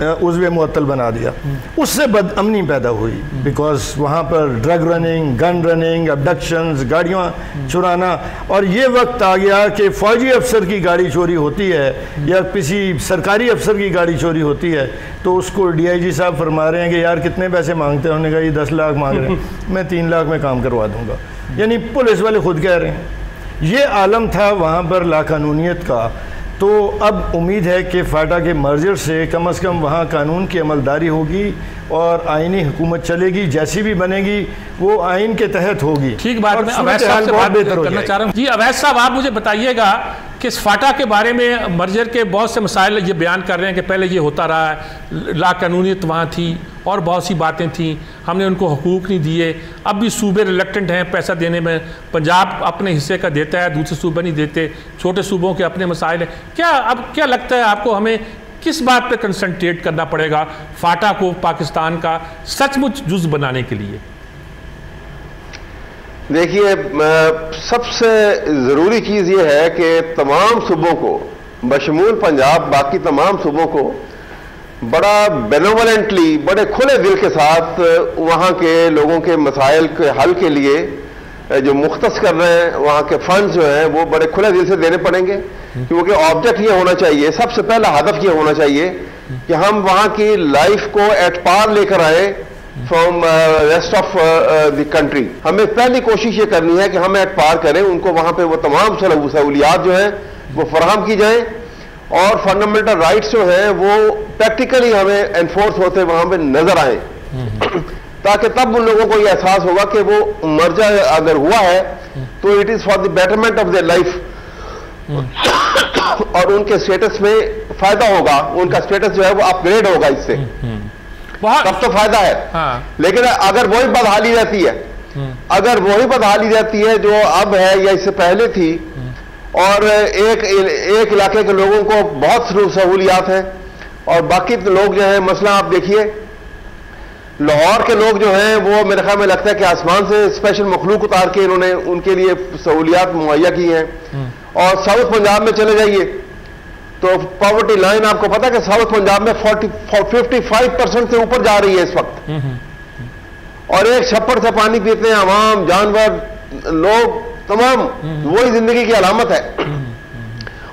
عضو معطل بنا دیا۔ اس سے بد امنی پیدا ہوئی۔ بیکاز وہاں پر drug running gun running abductions گاڑیاں چرانا۔ اور یہ وقت آ گیا کہ فوجی افسر کی گاڑی چوری ہوتی ہے یا کسی سرکاری افسر کی گاڑی چوری ہوتی ہے، تو اس کو ڈی آئی جی صاحب فرما رہے ہیں کہ یار کتنے پیسے مانگتے ہیں؟ انہوں نے کہا، یہ دس لاکھ مانگ رہے ہیں۔ میں تین لاکھ میں کام کروا دوں گا۔ یعنی پولیس والے خود کہہ رہے ہیں۔ یہ عالم تھا وہاں پر لاقانونیت کا۔ تو اب امید ہے کہ فاٹا کے مرجر سے کم از کم وہاں قانون کی عملداری ہوگی۔ اور آئینی حکومت چلے گی جیسی بھی بنے گی وہ آئین کے تحت ہوگی۔ ٹھیک بات میں جی اویس صاحب آپ مجھے بتائیے گا کہ اس فاٹا کے بارے میں مرجر کے بہت سے مسائل یہ بیان کر رہے ہیں کہ پہلے یہ ہوتا رہا ہے لا قانونیت وہاں تھی اور بہت سی باتیں تھیں۔ ہم نے ان کو حقوق نہیں دیے۔ اب بھی صوبے ریلیکٹنٹ ہیں پیسہ دینے میں۔ پنجاب اپنے حصے کا دیتا ہے دوسرے صوبے نہیں دیتے۔ چھوٹے صوبوں کے اپنے مسائل ہیں۔ کیا اب کیا لگتا ہے آپ کو ہمیں کس بات پہ کنسنٹریٹ کرنا پڑے گا فاٹا کو پاکستان کا سچ مچ جز بنانے کے لیے؟ دیکھیے سب سے ضروری چیز یہ ہے کہ تمام صوبوں کو بشمول پنجاب، باقی تمام صوبوں کو بڑا بینوولنٹلی بڑے کھلے دل کے ساتھ وہاں کے لوگوں کے مسائل کے حل کے لیے جو مختص کر رہے ہیں، وہاں کے فنڈز جو ہیں وہ بڑے کھلے دل سے دینے پڑیں گے۔ کیونکہ آبجیکٹ یہ ہونا چاہیے، سب سے پہلا ہدف یہ ہونا چاہیے کہ ہم وہاں کی لائف کو ایٹ پار لے کر آئیں from rest of the country ہمیں پہلی کوشش یہ کرنی ہے کہ ہم ایٹ پار کریں، ان کو وہاں پہ وہ تمام سہولیات جو ہیں وہ فراہم کی جائیں اور فنڈامنٹل رائٹس جو ہیں وہ پریکٹیکلی ہمیں انفورس ہوتے وہاں پہ نظر آئیں۔ تاکہ تب ان لوگوں کو یہ احساس ہوگا کہ وہ مرجع اگر ہوا ہے تو it is for the betterment of their life اور ان کے سٹیٹس میں فائدہ ہوگا ان کا سٹیٹس جو ہے وہ اپ گریڈ ہوگا اس سے۔ تب تو فائدہ ہے۔ ہاں۔ لیکن اگر وہی بدحالی رہتی ہے اگر وہی بدحالی رہتی ہے جو اب ہے یا اس سے پہلے تھی اور ایک ایک علاقے کے لوگوں کو بہت سہولیات ہیں اور باقی لوگ جو ہیں مسئلہ آپ دیکھیے۔ لاہور کے لوگ جو ہیں وہ میرے خیال میں لگتا ہے کہ آسمان سے اسپیشل مخلوق اتار کے انہوں نے ان کے لیے سہولیات مہیا کی ہیں۔ اور ساؤتھ پنجاب میں چلے جائیے۔ تو پاورٹی لائن آپ کو پتا کہ ساؤتھ پنجاب میں ففٹی فائیو پرسینٹ سے اوپر جا رہی ہے اس وقت۔ اور ایک چھپڑ سے پانی پیتے ہیں عوام جانور لوگ تمام۔ وہی زندگی کی علامت ہے۔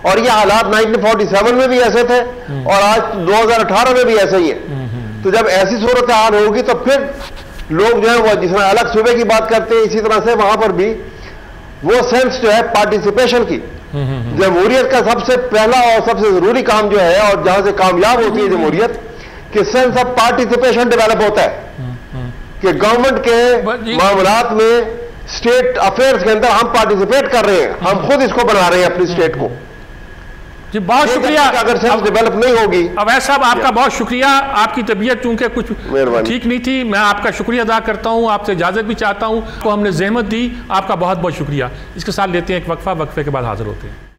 اور یہ حالات نائنٹین فورٹی سیون میں بھی ایسے تھے اور آج دو ہزار اٹھارہ میں بھی ایسے ہی ہیں۔ تو جب ایسی صورت حال ہوگی تو پھر لوگ جو ہیں وہ جس میں الگ صوبے کی بات کرتے ہیں اسی طرح سے وہاں پر بھی وہ سینس جو ہے پارٹیسپیشن کی۔ جمہوریت کا سب سے پہلا اور سب سے ضروری کام جو ہے اور جہاں سے کامیاب ہوتی ہے جمہوریت کہ سینس آف پارٹیسپیشن ڈیولپ ہوتا ہے۔ کہ گورنمنٹ کے جی۔ معاملات میں اسٹیٹ افیئرس کے اندر ہم پارٹیسپیٹ کر رہے ہیں۔ ہم خود اس کو بنا رہے ہیں اپنی اسٹیٹ کو۔ جی بہت شکریہ۔ اگر سینس ڈیولپ نہیں ہوگی۔ اویس صاحب آپ کا بہت شکریہ۔ آپ کی طبیعت چونکہ کچھ ٹھیک نہیں تھی میں آپ کا شکریہ ادا کرتا ہوں آپ سے اجازت بھی چاہتا ہوں۔ کو ہم نے زحمت دی۔ آپ کا بہت بہت شکریہ۔ اس کے ساتھ لیتے ہیں ایک وقفہ وقفے کے بعد حاضر ہوتے ہیں۔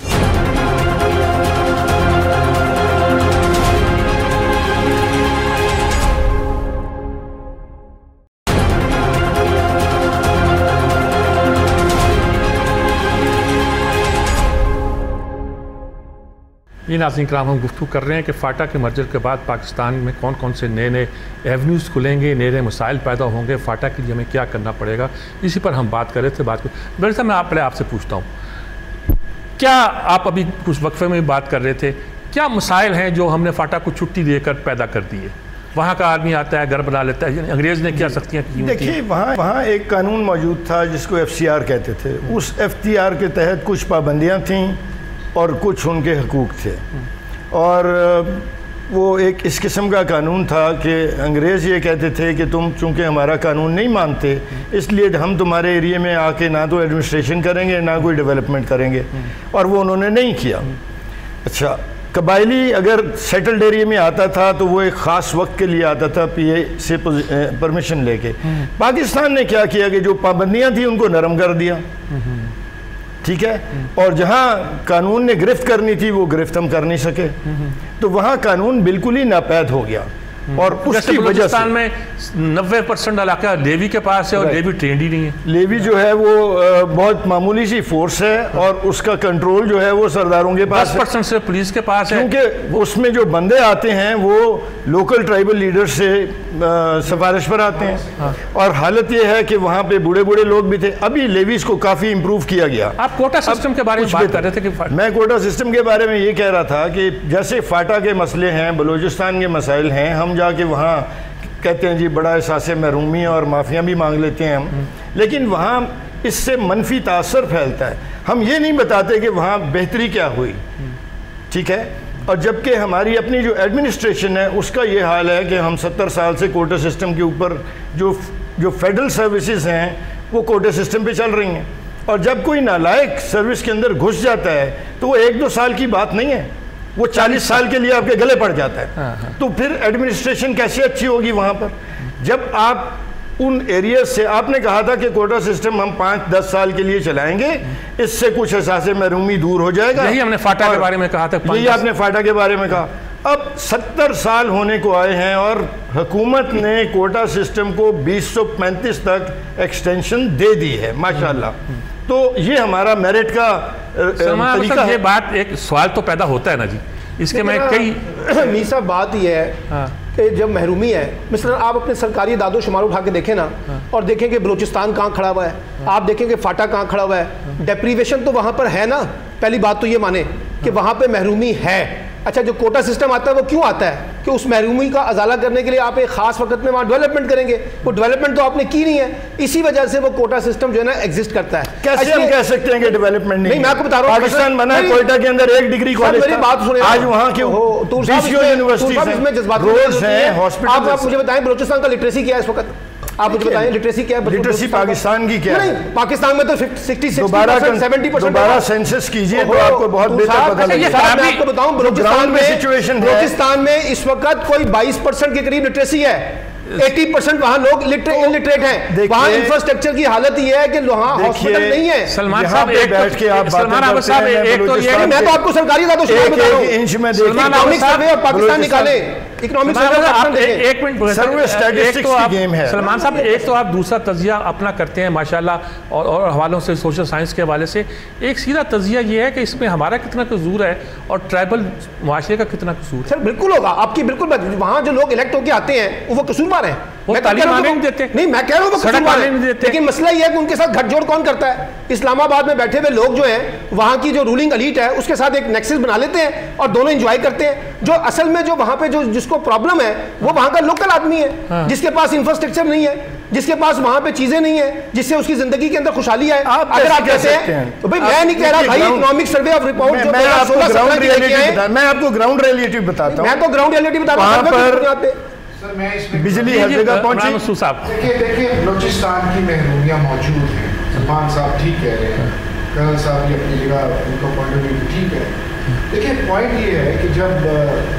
یہ ناظرین کرام ہم گفتگو کر رہے ہیں کہ فاٹا کے مرجر کے بعد پاکستان میں کون کون سے نئے نئے ایونیوز کھلیں گے نئے نئے مسائل پیدا ہوں گے فاٹا کے لیے ہمیں کیا کرنا پڑے گا؟ اسی پر ہم بات کر رہے تھے بات کر صاحب میں آپ پہلے آپ سے پوچھتا ہوں کیا آپ ابھی کچھ وقفے میں بات کر رہے تھے؟ کیا مسائل ہیں جو ہم نے فاٹا کو چھٹی دے کر پیدا کر دی ہے وہاں کا آدمی آتا ہے گھر بنا لیتا ہے یعنی انگریز نے کیا سختیاں کی دیکھیے وہاں وہاں ایک قانون موجود تھا جس کو ایف سی آر کہتے تھے۔ اس ایف ٹی آر کے تحت کچھ پابندیاں تھیں۔ اور کچھ ان کے حقوق تھے۔ اور وہ ایک اس قسم کا قانون تھا کہ انگریز یہ کہتے تھے کہ تم چونکہ ہمارا قانون نہیں مانتے اس لیے ہم تمہارے ایریے میں آ کے نہ تو ایڈمنسٹریشن کریں گے نہ کوئی ڈیولپمنٹ کریں گے۔ اور وہ انہوں نے نہیں کیا۔ اچھا قبائلی اگر سیٹلڈ ایریے میں آتا تھا تو وہ ایک خاص وقت کے لیے آتا تھا پی اے سے پرمیشن لے کے۔ پاکستان نے کیا کیا کہ جو پابندیاں تھیں ان کو نرم کر دیا۔ ٹھیک ہے؟ اور جہاں قانون نے گرفت کرنی تھی، وہ گرفت ہم کر نہیں سکے۔ تو وہاں قانون بالکل ہی ناپید ہو گیا۔ اور اس کی وجہ سے۔ میں نوے پرسنٹ علاقہ لیوی کے پاس ہے اور لیوی ٹرینڈ ہی نہیں ہے۔ لیوی جو ہے وہ بہت معمولی سی فورس ہے اور اس کا کنٹرول جو ہے وہ سرداروں کے پاس پرسنٹ سے پولیس کے پاس ہے۔ کیونکہ اس میں جو بندے آتے ہیں وہ لوکل ٹرائبل لیڈر سے سفارش پر آتے ہیں۔ ہاں۔ اور حالت یہ ہے کہ وہاں پہ بڑے بڑے لوگ بھی تھے۔ ابھی لیویز کو کافی امپروو کیا گیا۔ آپ کوٹا سسٹم کے بارے میں بات کر رہے تھے میں کوٹا سسٹم کے بارے میں یہ کہہ رہا تھا کہ جیسے فاٹا کے مسئلے ہیں بلوچستان کے مسائل ہیں ہم جا کے وہاں کہتے ہیں جی بڑا احساس محرومی اور معافیاں بھی مانگ لیتے ہیں ہم۔ لیکن وہاں اس سے منفی تاثر پھیلتا ہے۔ ہم یہ نہیں بتاتے کہ وہاں بہتری کیا ہوئی۔ ٹھیک ہے؟ اور جبکہ ہماری اپنی جو ایڈمنسٹریشن ہے، اس کا یہ حال ہے کہ ہم ستر سال سے کوٹا سسٹم کے اوپر جو جو فیڈرل سروسز ہیں، وہ کوٹا سسٹم پہ چل رہی ہیں۔ اور جب کوئی نالائق سروس کے اندر گھس جاتا ہے، تو وہ ایک دو سال کی بات نہیں ہے۔ وہ چالیس سال کے لیے آپ کے گلے پڑ جاتا ہے ہاں، ہاں۔ تو پھر ایڈمنسٹریشن کیسے اچھی ہوگی وہاں پر؟ جب آپ ان ایریاز سے آپ نے کہا تھا کہ کوٹا سسٹم ہم پانچ دس سال کے لیے چلائیں گے۔ اس سے کچھ احساس محرومی دور ہو جائے گا۔ یہی ہم نے فاٹا کے بارے میں کہا تھا یہی آپ نے فاٹا کے بارے میں کہا۔ اب ستر سال ہونے کو آئے ہیں اور حکومت نے کوٹا سسٹم کو بیس سو پینتیس تک ایکسٹینشن دے دی ہے ماشاءاللہ۔ تو یہ ہمارا میرٹ کا طریقہ یہ بات ایک سوال تو پیدا ہوتا ہے نا جی۔ اس کے میں کئی میسا بات یہ ہے ہاں۔ کہ جب محرومی ہے مثلا آپ اپنے سرکاری داد و شمار اٹھا کے دیکھیں نا ہاں۔ اور دیکھیں کہ بلوچستان کہاں کھڑا ہوا ہے ہاں۔ آپ دیکھیں کہ فاٹا کہاں کھڑا ہوا ہے۔ ڈیپریویشن تو وہاں پر ہے نا۔ پہلی بات تو یہ مانے کہ وہاں پہ محرومی ہے۔ اچھا جو کوٹا سسٹم آتا ہے وہ کیوں آتا ہے؟ کہ اس محرومی کا ازالہ کرنے کے لیے آپ ایک خاص وقت میں وہاں ڈیولپمنٹ کریں گے۔ وہ ڈیولپمنٹ تو آپ نے کی نہیں ہے۔ اسی وجہ سے وہ کوٹا سسٹم جو ہے نا ایگزسٹ کرتا ہے۔ کیسے ہم کہہ سکتے ہیں کہ ڈیولپمنٹ نہیں میں آپ کو بتا رہا ہوں پاکستان بنا ہے کوئٹہ کے اندر ایک ڈگری کالج میری بات سنیں آج وہاں کے D C O university roads ہیں۔ ہاسپٹل آپ مجھے بتائیں بلوچستان کا لٹریسی کیا ہے اس وقت؟ آپ مجھے بتائیں لٹریسی کیا ہے لٹریسی پاکستان کی کیا ہے؟ پاکستان میں تو سکسٹی دوبارہ دوبارہ سینسس کیجیے تو آپ کو بہت بہتر پتہ لگے میں آپ کو بتاؤں بلوچستان میں بلوچستان میں اس وقت کوئی بائیس پرسنٹ کے قریب لٹریسی ہے۔ ایٹی پرسنٹ وہاں لوگ لٹریٹ ہیں۔ وہاں انفراسٹرکچر کی حالت یہ ہے کہ وہاں ہاسپٹل نہیں ہے۔ سلمان صاحب ایک بیٹھ کے آپ سلمان احمد صاحب ایک تو یہ میں تو آپ کو سرکاری و شمار بتا رہا ہوں۔ سلمان احمد صاحب اور پاکستان نکالے سلمان صاحب ایک تو آپ دوسرا تجزیہ اپنا کرتے ہیں ماشاءاللہ اور اور حوالوں سے سوشل سائنس کے حوالے سے۔ ایک سیدھا تجزیہ یہ ہے کہ اس میں ہمارا کتنا قصور ہے اور ٹرائبل معاشرے کا کتنا قصور سر بالکل ہوگا۔ آپ کی بالکل وہاں جو لوگ الیکٹ ہو کے آتے ہیں وہ قصور مار ہیں۔ وہ تعلیم آنے نہیں دیتے۔ نہیں میں کہہ رہا ہوں وہ قصور مار ہیں۔ لیکن مسئلہ یہ ہے کہ ان کے ساتھ گھٹ جوڑ کون کرتا ہے؟ اسلام آباد میں بیٹھے ہوئے لوگ جو ہیں وہاں کی جو رولنگ الیٹ ہے اس کے ساتھ ایک نیکسس بنا لیتے ہیں اور دونوں انجوائے کرتے ہیں۔ جو اصل میں جو وہاں پہ جو جس کو پرابلم ہے وہ وہاں کا لوکل آدمی ہے ہاں۔ جس کے پاس انفراسٹرکچر نہیں ہے جس کے پاس وہاں پہ چیزیں نہیں ہیں جس سے اس کی زندگی کے اندر خوشحالی ہے اگر آپ کہتے ہیں تو بھائی میں نہیں کہہ رہا بھائی اکنامک سروے آف رپورٹ جو میں آپ کو گراؤنڈ ریئلٹی بتاتا ہوں۔ میں تو گراؤنڈ ریئلٹی بتا رہا ہوں بجلی ہر جگہ پہنچی۔ دیکھیں دیکھیں بلوچستان کی محرومیاں موجود ہیں۔ سلمان صاحب ٹھیک کہہ رہے ہیں۔ کرنل صاحب کی اپنی جگہ ان کو پوائنٹ آف ویو ٹھیک ہے۔ دیکھیں پوائنٹ یہ ہے کہ جب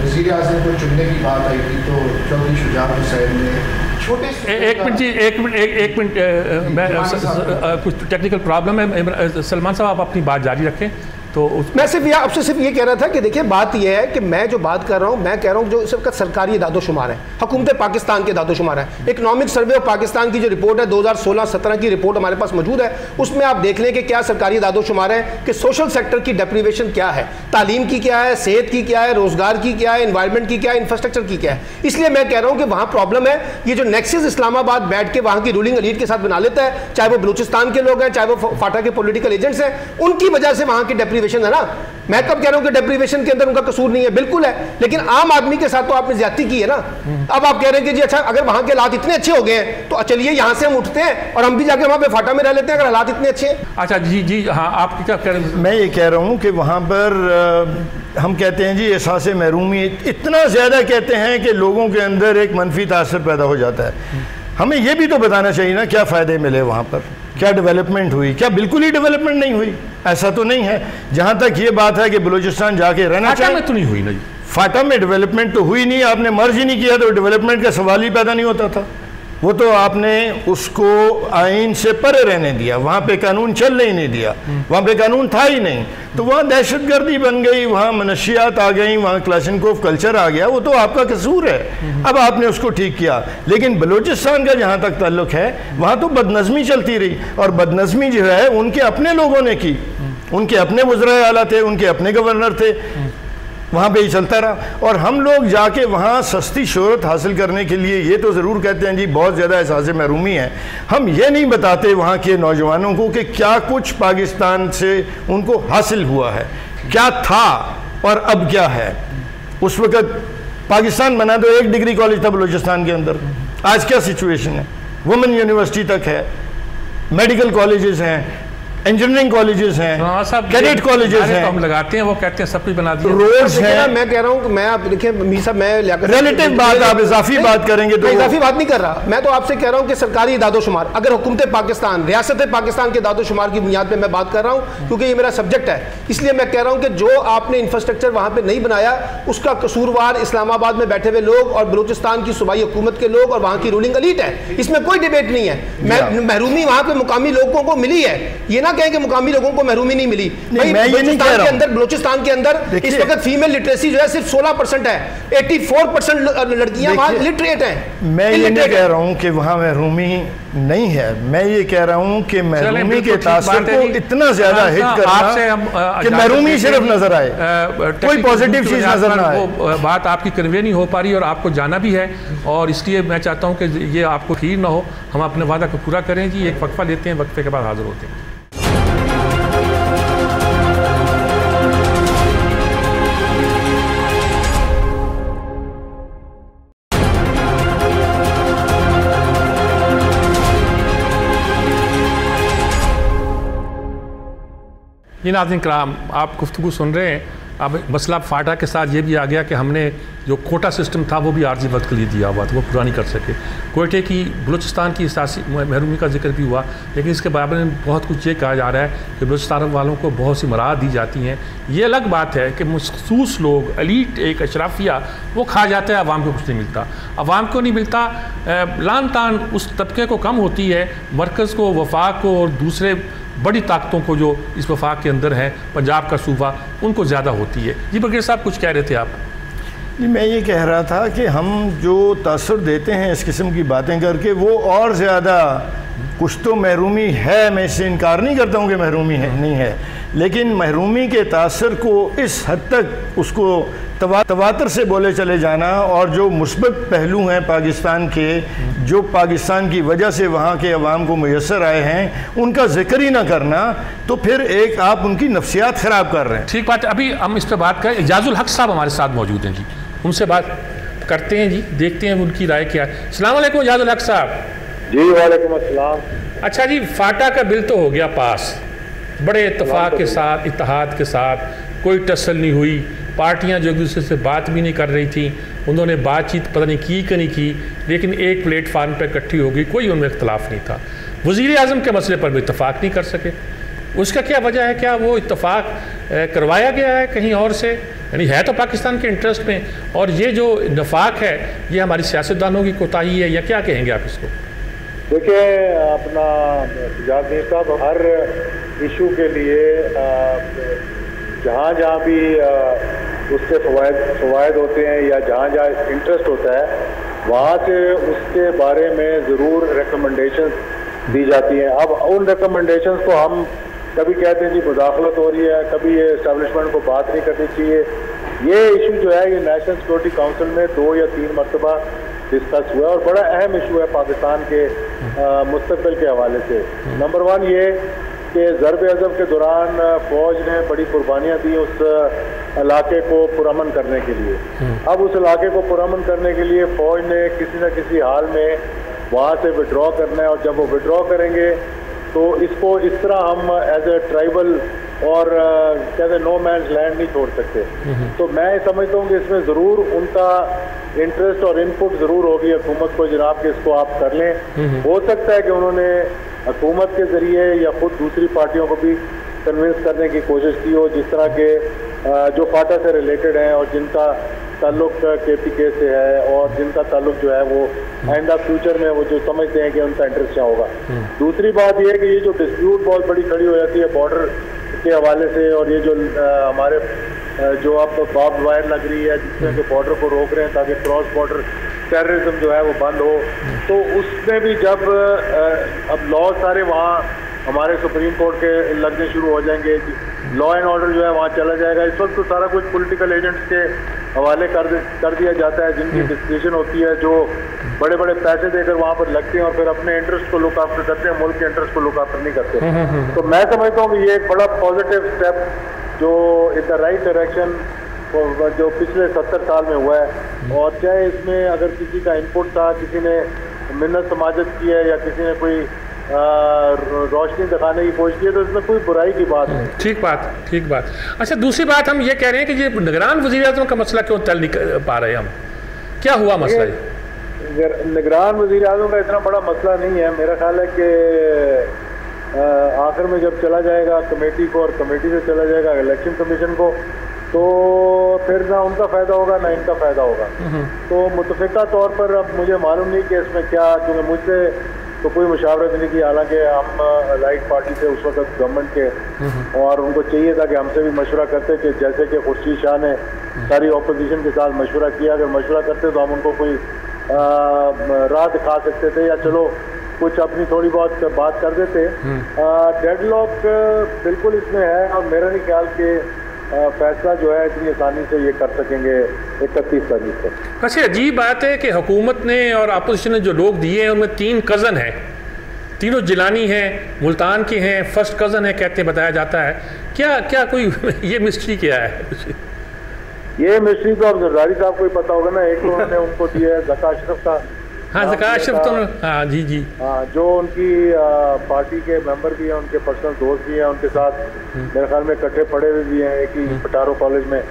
وزیر اعظم کو چننے کی بات آئی تھی تو چودھری شجاعت حسین نے ایک منٹ جی ایک منٹ ایک منٹ میں کچھ ٹیکنیکل پرابلم ہے سلمان صاحب آپ اپنی بات جاری رکھیں۔ تو میں صرف یہ آپ سے صرف یہ کہہ رہا تھا کہ دیکھیں بات یہ ہے کہ میں جو بات کر رہا ہوں، میں کہہ رہا ہوں جو اس وقت سرکاری داد و شمار ہے حکومت پاکستان کے داد و شمار ہے اکنامک سروے آف پاکستان کی جو رپورٹ ہے، دو ہزار سولہ سترہ کی رپورٹ ہمارے پاس موجود ہے۔ اس میں آپ دیکھ لیں کہ کیا سرکاری داد و شمار ہے کہ سوشل سیکٹر کی ڈیپریویشن کیا ہے۔ تعلیم کی کیا ہے، صحت کی کیا ہے، روزگار کی کیا ہے انوائرمنٹ کی کیا ہے انفراسٹرکچر کی کیا ہے۔ اس لیے میں کہہ رہا ہوں کہ وہاں پرابلم ہے۔ یہ جو نیکسز اسلام آباد بیٹھ کے وہاں کی رولنگ الیٹ کے ساتھ بنا لیتا ہے، چاہے وہ بلوچستان کے لوگ ہیں، چاہے وہ فاٹا کے پولیٹیکل ایجنٹس ہیں، ان کی وجہ سے وہاں کی ڈیپریویشن ہے نا میں کب کہہ رہا ہوں کہ ڈیپریویشن کے اندر ان کا قصور نہیں ہے بالکل ہے لیکن عام آدمی کے ساتھ تو آپ نے زیادتی کی ہے نا اب آپ کہہ رہے ہیں کہ جی اچھا اگر وہاں کے حالات اتنے اچھے ہو گئے ہیں تو چلیے یہاں سے ہم اٹھتے ہیں اور ہم بھی جا کے وہاں پہ فاٹا میں رہ لیتے ہیں اگر حالات اتنے اچھے ہیں اچھا جی جی ہاں آپ کیا کہہ رہے ہیں میں یہ کہہ رہا ہوں کہ وہاں پر ہم کہتے ہیں جی احساس محرومی اتنا زیادہ کہتے ہیں کہ لوگوں کے اندر ایک منفی تاثر پیدا ہو جاتا ہے ہمیں یہ بھی تو بتانا چاہیے نا کیا فائدے ملے وہاں پر کیا ڈیولپمنٹ ہوئی؟ کیا بالکل ہی ڈیولپمنٹ نہیں ہوئی؟ ایسا تو نہیں ہے۔ جہاں تک یہ بات ہے کہ بلوچستان جا کے رہنا چاہے تو نہیں ہوئی نہیں فاٹا میں ڈیولپمنٹ تو ہوئی نہیں آپ نے مرض ہی نہیں کیا تو ڈیولپمنٹ کا سوال ہی پیدا نہیں ہوتا تھا۔ وہ تو آپ نے اس کو آئین سے پرے رہنے دیا، وہاں پہ قانون چل نہیں دیا، وہاں پہ قانون تھا ہی نہیں۔ تو وہاں دہشت گردی بن گئی، وہاں منشیات آ گئیں، وہاں کلاشنکوف کلچر آ گیا، وہ تو آپ کا قصور ہے۔ اب آپ نے اس کو ٹھیک کیا۔ لیکن بلوچستان کا جہاں تک تعلق ہے، وہاں تو بدنظمی چلتی رہی۔ اور بدنظمی جو ہے، ان کے اپنے لوگوں نے کی۔ ان کے اپنے وزرائے اعلیٰ تھے، ان کے اپنے گورنر تھے۔ وہاں پہ ہی چلتا رہا۔ اور ہم لوگ جا کے وہاں سستی شہرت حاصل کرنے کے لیے یہ تو ضرور کہتے ہیں جی بہت زیادہ احساس محرومی ہے۔ ہم یہ نہیں بتاتے وہاں کے نوجوانوں کو کہ کیا کچھ پاکستان سے ان کو حاصل ہوا ہے، کیا تھا اور اب کیا ہے۔ اس وقت پاکستان بنا تو ایک ڈگری کالج تھا بلوچستان کے اندر۔ آج کیا سچویشن ہے؟ وومن یونیورسٹی تک ہے۔ میڈیکل کالجز ہیں۔ انجینئرنگ کالجز ہیں کیڈٹ کالجز ہیں۔ ہم لگاتے ہیں وہ کہتے ہیں سب کچھ بنا دیا۔ روڈز ہیں۔ میں کہہ رہا ہوں کہ میں آپ دیکھیں میر صاحب میں ریلیٹیو بات آپ اضافی بات کریں گے تو اضافی بات نہیں کر رہا۔ میں تو آپ سے کہہ رہا ہوں کہ سرکاری داد و شمار۔ اگر حکومت پاکستان ریاست پاکستان کے داد و شمار کی بنیاد پہ میں بات کر رہا ہوں کیونکہ یہ میرا سبجیکٹ ہے۔ اس لیے میں کہہ رہا ہوں کہ جو آپ نے انفراسٹرکچر وہاں پہ نہیں بنایا اس کا قصوروار اسلام آباد میں بیٹھے ہوئے لوگ اور بلوچستان کی صوبائی حکومت کے لوگ اور وہاں کی رولنگ الیٹ ہے۔ اس میں کوئی ڈیبیٹ نہیں ہے۔ محرومی وہاں پہ مقامی لوگوں کو ملی ہے۔ یہ نہ کہیں کہ مقامی لوگوں کو محرومی نہیں ملی؟ بلوچستان کے اندر بلوچستان کے اندر اس وقت فیمل لٹریسی جو ہے صرف سولہ پرسنٹ ہے۔ ایٹی فور پرسنٹ لڑکیاں وہاں لٹریٹ ہیں۔ میں یہ نہیں کہہ رہا ہوں کہ وہاں محرومی نہیں ہے۔ میں یہ کہہ رہا ہوں کہ محرومی کے تاثر کو اتنا زیادہ ہٹ کرنا کہ محرومی صرف نظر آئے۔ کوئی پوزیٹیو چیز نظر نہ آئے۔ بات آپ کی کنوے نہیں ہو پا رہی اور آپ کو جانا بھی ہے۔ اور اس لیے میں چاہتا ہوں کہ یہ آپ کو خیر نہ ہو۔ ہم اپنے وعدہ کو پورا کریں جی ایک وقفہ لیتے ہیں وقفے کے بعد حاضر ہوتے ہیں۔ یہ ناظرین کرام، آپ گفتگو سن رہے ہیں۔ اب مسئلہ فاٹا کے ساتھ یہ بھی آ گیا کہ ہم نے جو کوٹا سسٹم تھا، وہ بھی عارضی وقت کے لیے دیا ہوا تھا، وہ پورا نہیں کر سکے۔ کوئٹے کی، بلوچستان کی سیاسی محرومی کا ذکر بھی ہوا، لیکن اس کے بارے میں بہت کچھ یہ کہا جا رہا ہے کہ بلوچستان والوں کو بہت سی مراد دی جاتی ہیں۔ یہ الگ بات ہے کہ مخصوص لوگ الیٹ ایک اشرافیہ، وہ کھا جاتا ہے، عوام کو کچھ نہیں ملتا۔ عوام کو نہیں ملتا لان تان اس طبقے کو کم ہوتی ہے، مرکز کو، وفاق کو اور دوسرے بڑی طاقتوں کو جو اس وفاق کے اندر ہیں، پنجاب کا صوبہ ان کو زیادہ ہوتی ہے۔ جی بغیر صاحب، کچھ کہہ رہے تھے آپ؟ جی میں یہ کہہ رہا تھا کہ ہم جو تاثر دیتے ہیں اس قسم کی باتیں کر کے، وہ اور زیادہ کچھ تو محرومی ہے۔ میں اس سے انکار نہیں کرتا ہوں کہ محرومی ہے، نہیں ہے۔ لیکن محرومی کے تاثر کو اس حد تک اس کو تواتر سے بولے چلے جانا اور جو مثبت پہلو ہیں پاکستان کے جو پاکستان کی وجہ سے وہاں کے عوام کو میسر آئے ہیں ان کا ذکر ہی نہ کرنا تو پھر ایک آپ ان کی نفسیات خراب کر رہے ہیں۔ ٹھیک بات ہے ابھی ہم اس پہ بات کریں اجاز الحق صاحب ہمارے ساتھ موجود ہیں جی۔ ان سے بات کرتے ہیں جی دیکھتے ہیں ان کی رائے کیا ہے۔ السلام علیکم اجاز الحق صاحب۔ جی وعلیکم السلام۔ اچھا جی فاٹا کا بل تو ہو گیا پاس۔ بڑے اتفاق کے ساتھ اتحاد کے ساتھ کوئی ٹسل نہیں ہوئی۔ پارٹیاں جو ایک دوسرے سے بات بھی نہیں کر رہی تھیں انہوں نے بات چیت پتہ نہیں کی کہ نہیں کی لیکن ایک پلیٹ فارم پہ اکٹھی ہو گئی کوئی ان میں اختلاف نہیں تھا۔ وزیر اعظم کے مسئلے پر بھی اتفاق نہیں کر سکے۔ اس کا کیا وجہ ہے؟ کیا وہ اتفاق کروایا گیا ہے کہیں اور سے؟ یعنی ہے تو پاکستان کے انٹرسٹ میں۔ اور یہ جو نفاق ہے یہ ہماری سیاستدانوں کی کوتاہی ہے یا کیا کہیں گے آپ اس کو؟ دیکھیں، اپنا صاحب، ہر ایشو کے لیے جہاں جہاں بھی اس سے فوائد فوائد ہوتے ہیں یا جہاں جہاں انٹرسٹ ہوتا ہے، وہاں سے اس کے بارے میں ضرور ریکمنڈیشنز دی جاتی ہیں۔ اب ان ریکمنڈیشنز کو ہم کبھی کہتے ہیں جی مداخلت ہو رہی ہے، کبھی یہ اسٹیبلشمنٹ کو بات نہیں کرنی چاہیے۔ یہ ایشو جو ہے، یہ نیشنل سیکورٹی کاؤنسل میں دو یا تین مرتبہ ڈسکس ہوا ہے اور بڑا اہم ایشو ہے پاکستان کے مستقبل کے حوالے سے۔ نمبر ون یہ کہ ضرب اعظم کے دوران فوج نے بڑی قربانیاں دی اس علاقے کو پرامن کرنے کے لیے۔ اب اس علاقے کو پرامن کرنے کے لیے فوج نے کسی نہ کسی حال میں وہاں سے وڈرا کرنا ہے اور جب وہ وڈرا کریں گے تو اس کو اس طرح ہم ایز اے ٹرائبل اور کہتے نو مینس لینڈ نہیں چھوڑ سکتے۔ تو میں سمجھتا ہوں کہ اس میں ضرور ان کا انٹرسٹ اور ان پٹ ضرور ہوگی حکومت کو جناب کہ اس کو آپ کر لیں۔ ہو سکتا ہے کہ انہوں نے حکومت کے ذریعے یا خود دوسری پارٹیوں کو بھی کنونس کرنے کی کوشش کی ہو جس طرح کے جو فاٹا سے ریلیٹڈ ہیں اور جن کا تعلق کے پی کے سے ہے اور جن کا تعلق جو ہے وہ آئندہ فیوچر میں وہ جو سمجھتے ہیں کہ ان کا انٹرسٹ کیا ہوگا۔ دوسری بات یہ ہے کہ یہ جو ڈسپیوٹ بہت بڑی کھڑی ہو جاتی ہے بارڈر کے حوالے سے اور یہ جو ہمارے جو اب باب وائر لگ رہی ہے جس میں کہ بارڈر کو روک رہے ہیں تاکہ کراس بارڈر ٹیررزم جو ہے وہ بند ہو۔ تو اس میں بھی جب اب لا سارے وہاں ہمارے سپریم کورٹ کے لگنے شروع ہو جائیں گے لا اینڈ آرڈر جو ہے وہاں چلا جائے گا۔ اس وقت تو سارا کچھ پولیٹیکل ایجنٹس کے حوالے کر دیا جاتا ہے۔ جن کی ڈسکریشن ہوتی ہے جو بڑے بڑے پیسے دے کر وہاں پر لگتے ہیں اور پھر اپنے انٹرسٹ کو لک آفٹر کرتے ہیں ملک کے انٹرسٹ کو لک آفٹر نہیں کرتے۔ تو میں سمجھتا ہوں کہ یہ ایک بڑا پازیٹیو اسٹیپ جو ان دا رائٹ ڈائریکشن جو پچھلے ستر سال میں ہوا ہے۔ اور چاہے اس میں اگر کسی کا انپٹ تھا کسی نے منت سماجت کی ہے یا کسی نے کوئی روشنی دکھانے کی کوشش کی ہے تو اس میں کوئی برائی کی بات نہیں۔ ٹھیک بات ٹھیک بات۔ اچھا دوسری بات ہم یہ کہہ رہے ہیں کہ یہ نگران وزیر اعظم کا مسئلہ کیوں تل نہیں پا رہے ہم؟ کیا ہوا مسئلہ یہ؟ نگران وزیر اعظم کا اتنا بڑا مسئلہ نہیں ہے۔ میرا خیال ہے کہ آخر میں جب چلا جائے گا کمیٹی کو اور کمیٹی سے چلا جائے گا الیکشن کمیشن کو تو پھر نہ ان کا فائدہ ہوگا نہ ان کا فائدہ ہوگا۔ تو متفقہ طور پر اب مجھے معلوم نہیں کہ اس میں کیا کیونکہ مجھ سے تو کوئی مشاورت نہیں کی حالانکہ ہم لائٹ پارٹی تھے اس وقت گورنمنٹ کے اور ان کو چاہیے تھا کہ ہم سے بھی مشورہ کرتے کہ جیسے کہ خورشید شاہ نے ساری اپوزیشن کے ساتھ مشورہ کیا اگر مشورہ کرتے تو ہم ان کو کوئی راہ دکھا سکتے تھے یا چلو کچھ اپنی تھوڑی بہت بات کر دیتے۔ ڈیڈ لاک بالکل اس میں ہے اور میرا نہیں خیال کہ فیصلہ جو ہے اتنی آسانی سے یہ کر سکیں گے اکتیس تاریخ کو۔ ویسے عجیب بات ہے کہ حکومت نے اور اپوزیشن نے جو لوگ دیے ہیں ان میں تین کزن ہیں۔ تینوں جلانی ہیں ملتان کے ہیں فرسٹ کزن ہے کہتے بتایا جاتا ہے۔ کیا کیا کوئی یہ مسٹری کیا ہے؟ یہ مسٹری تو اب زرداری صاحب کو ہی پتا ہوگا نا ایک تو نے ان کو دیا ہے زکا اشرف کا۔ ہاں تو ہاں جی جی۔ ہاں جو ان کی پارٹی کے ممبر بھی ہیں ان کے پرسنل دوست بھی ہیں ان کے ساتھ میرے خیال میں کٹھے پڑے ہوئے بھی ہیں ایک ہی پٹارو کالج میں۔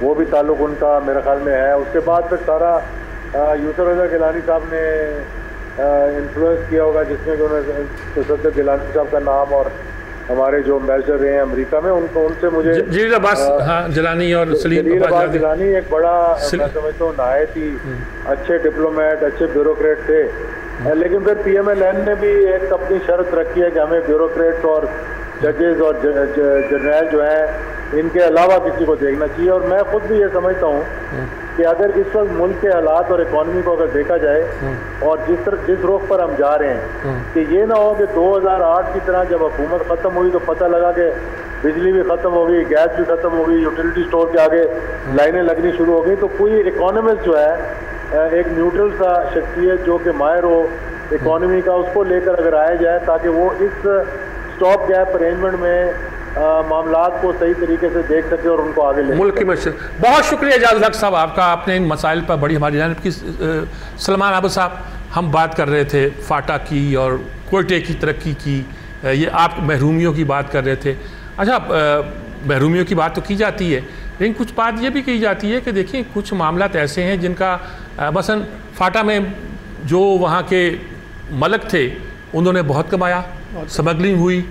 وہ بھی تعلق ان کا میرے خیال میں ہے۔ اس کے بعد پھر سارا یوسف رضا گیلانی صاحب نے انفلوئنس کیا ہوگا جس میں کہ انہوں نے تصدر گیلانی صاحب کا نام اور ہمارے جو امبیسڈر رہے ہیں امریکہ میں ان کو ان سے مجھے جلیل عباس ہاں جلانی اور سلیم جلیل عباس جلانی ایک بڑا میں سمجھتا ہوں نہایت ہی اچھے ڈپلومیٹ اچھے بیوروکریٹ تھے۔ لیکن پھر پی ایم ایل این نے بھی ایک اپنی شرط رکھی ہے کہ ہمیں بیوروکریٹس اور ججز اور جرنیل جو ہیں ان کے علاوہ کسی کو دیکھنا چاہیے۔ اور میں خود بھی یہ سمجھتا ہوں۔ کہ اگر اس وقت ملک کے حالات اور اکانومی کو اگر دیکھا جائے اور جس طرح جس رخ پر ہم جا رہے ہیں کہ یہ نہ ہو کہ دو ہزار آٹھ کی طرح جب حکومت ختم ہوئی تو پتہ لگا کہ بجلی بھی ختم ہو گئی گیس بھی ختم ہو گئی یوٹیلیٹی اسٹور کے آگے لائنیں لگنی شروع ہو گئی تو کوئی اکانومسٹ جو ہے ایک نیوٹرل سا شخصیت جو کہ ماہر ہو اکانومی کا اس کو لے کر اگر آیا جائے تاکہ وہ اس اسٹاپ گیپ ارینجمنٹ میں معاملات کو صحیح طریقے سے دیکھ سکے اور ان کو آگے لے ملک کی مشرق۔ بہت شکریہ اجاز حق صاحب آپ کا آپ نے ان مسائل پر بڑی ہماری جانب کی سلمان عابد صاحب ہم بات کر رہے تھے فاٹا کی اور کوئٹے کی ترقی کی یہ آپ محرومیوں کی بات کر رہے تھے۔ اچھا محرومیوں کی بات تو کی جاتی ہے لیکن کچھ بات یہ بھی کی جاتی ہے کہ دیکھیں کچھ معاملات ایسے ہیں جن کا مثلا فاٹا میں جو وہاں کے ملک تھے انہوں نے بہت کمایا۔ سمگلنگ ہوئی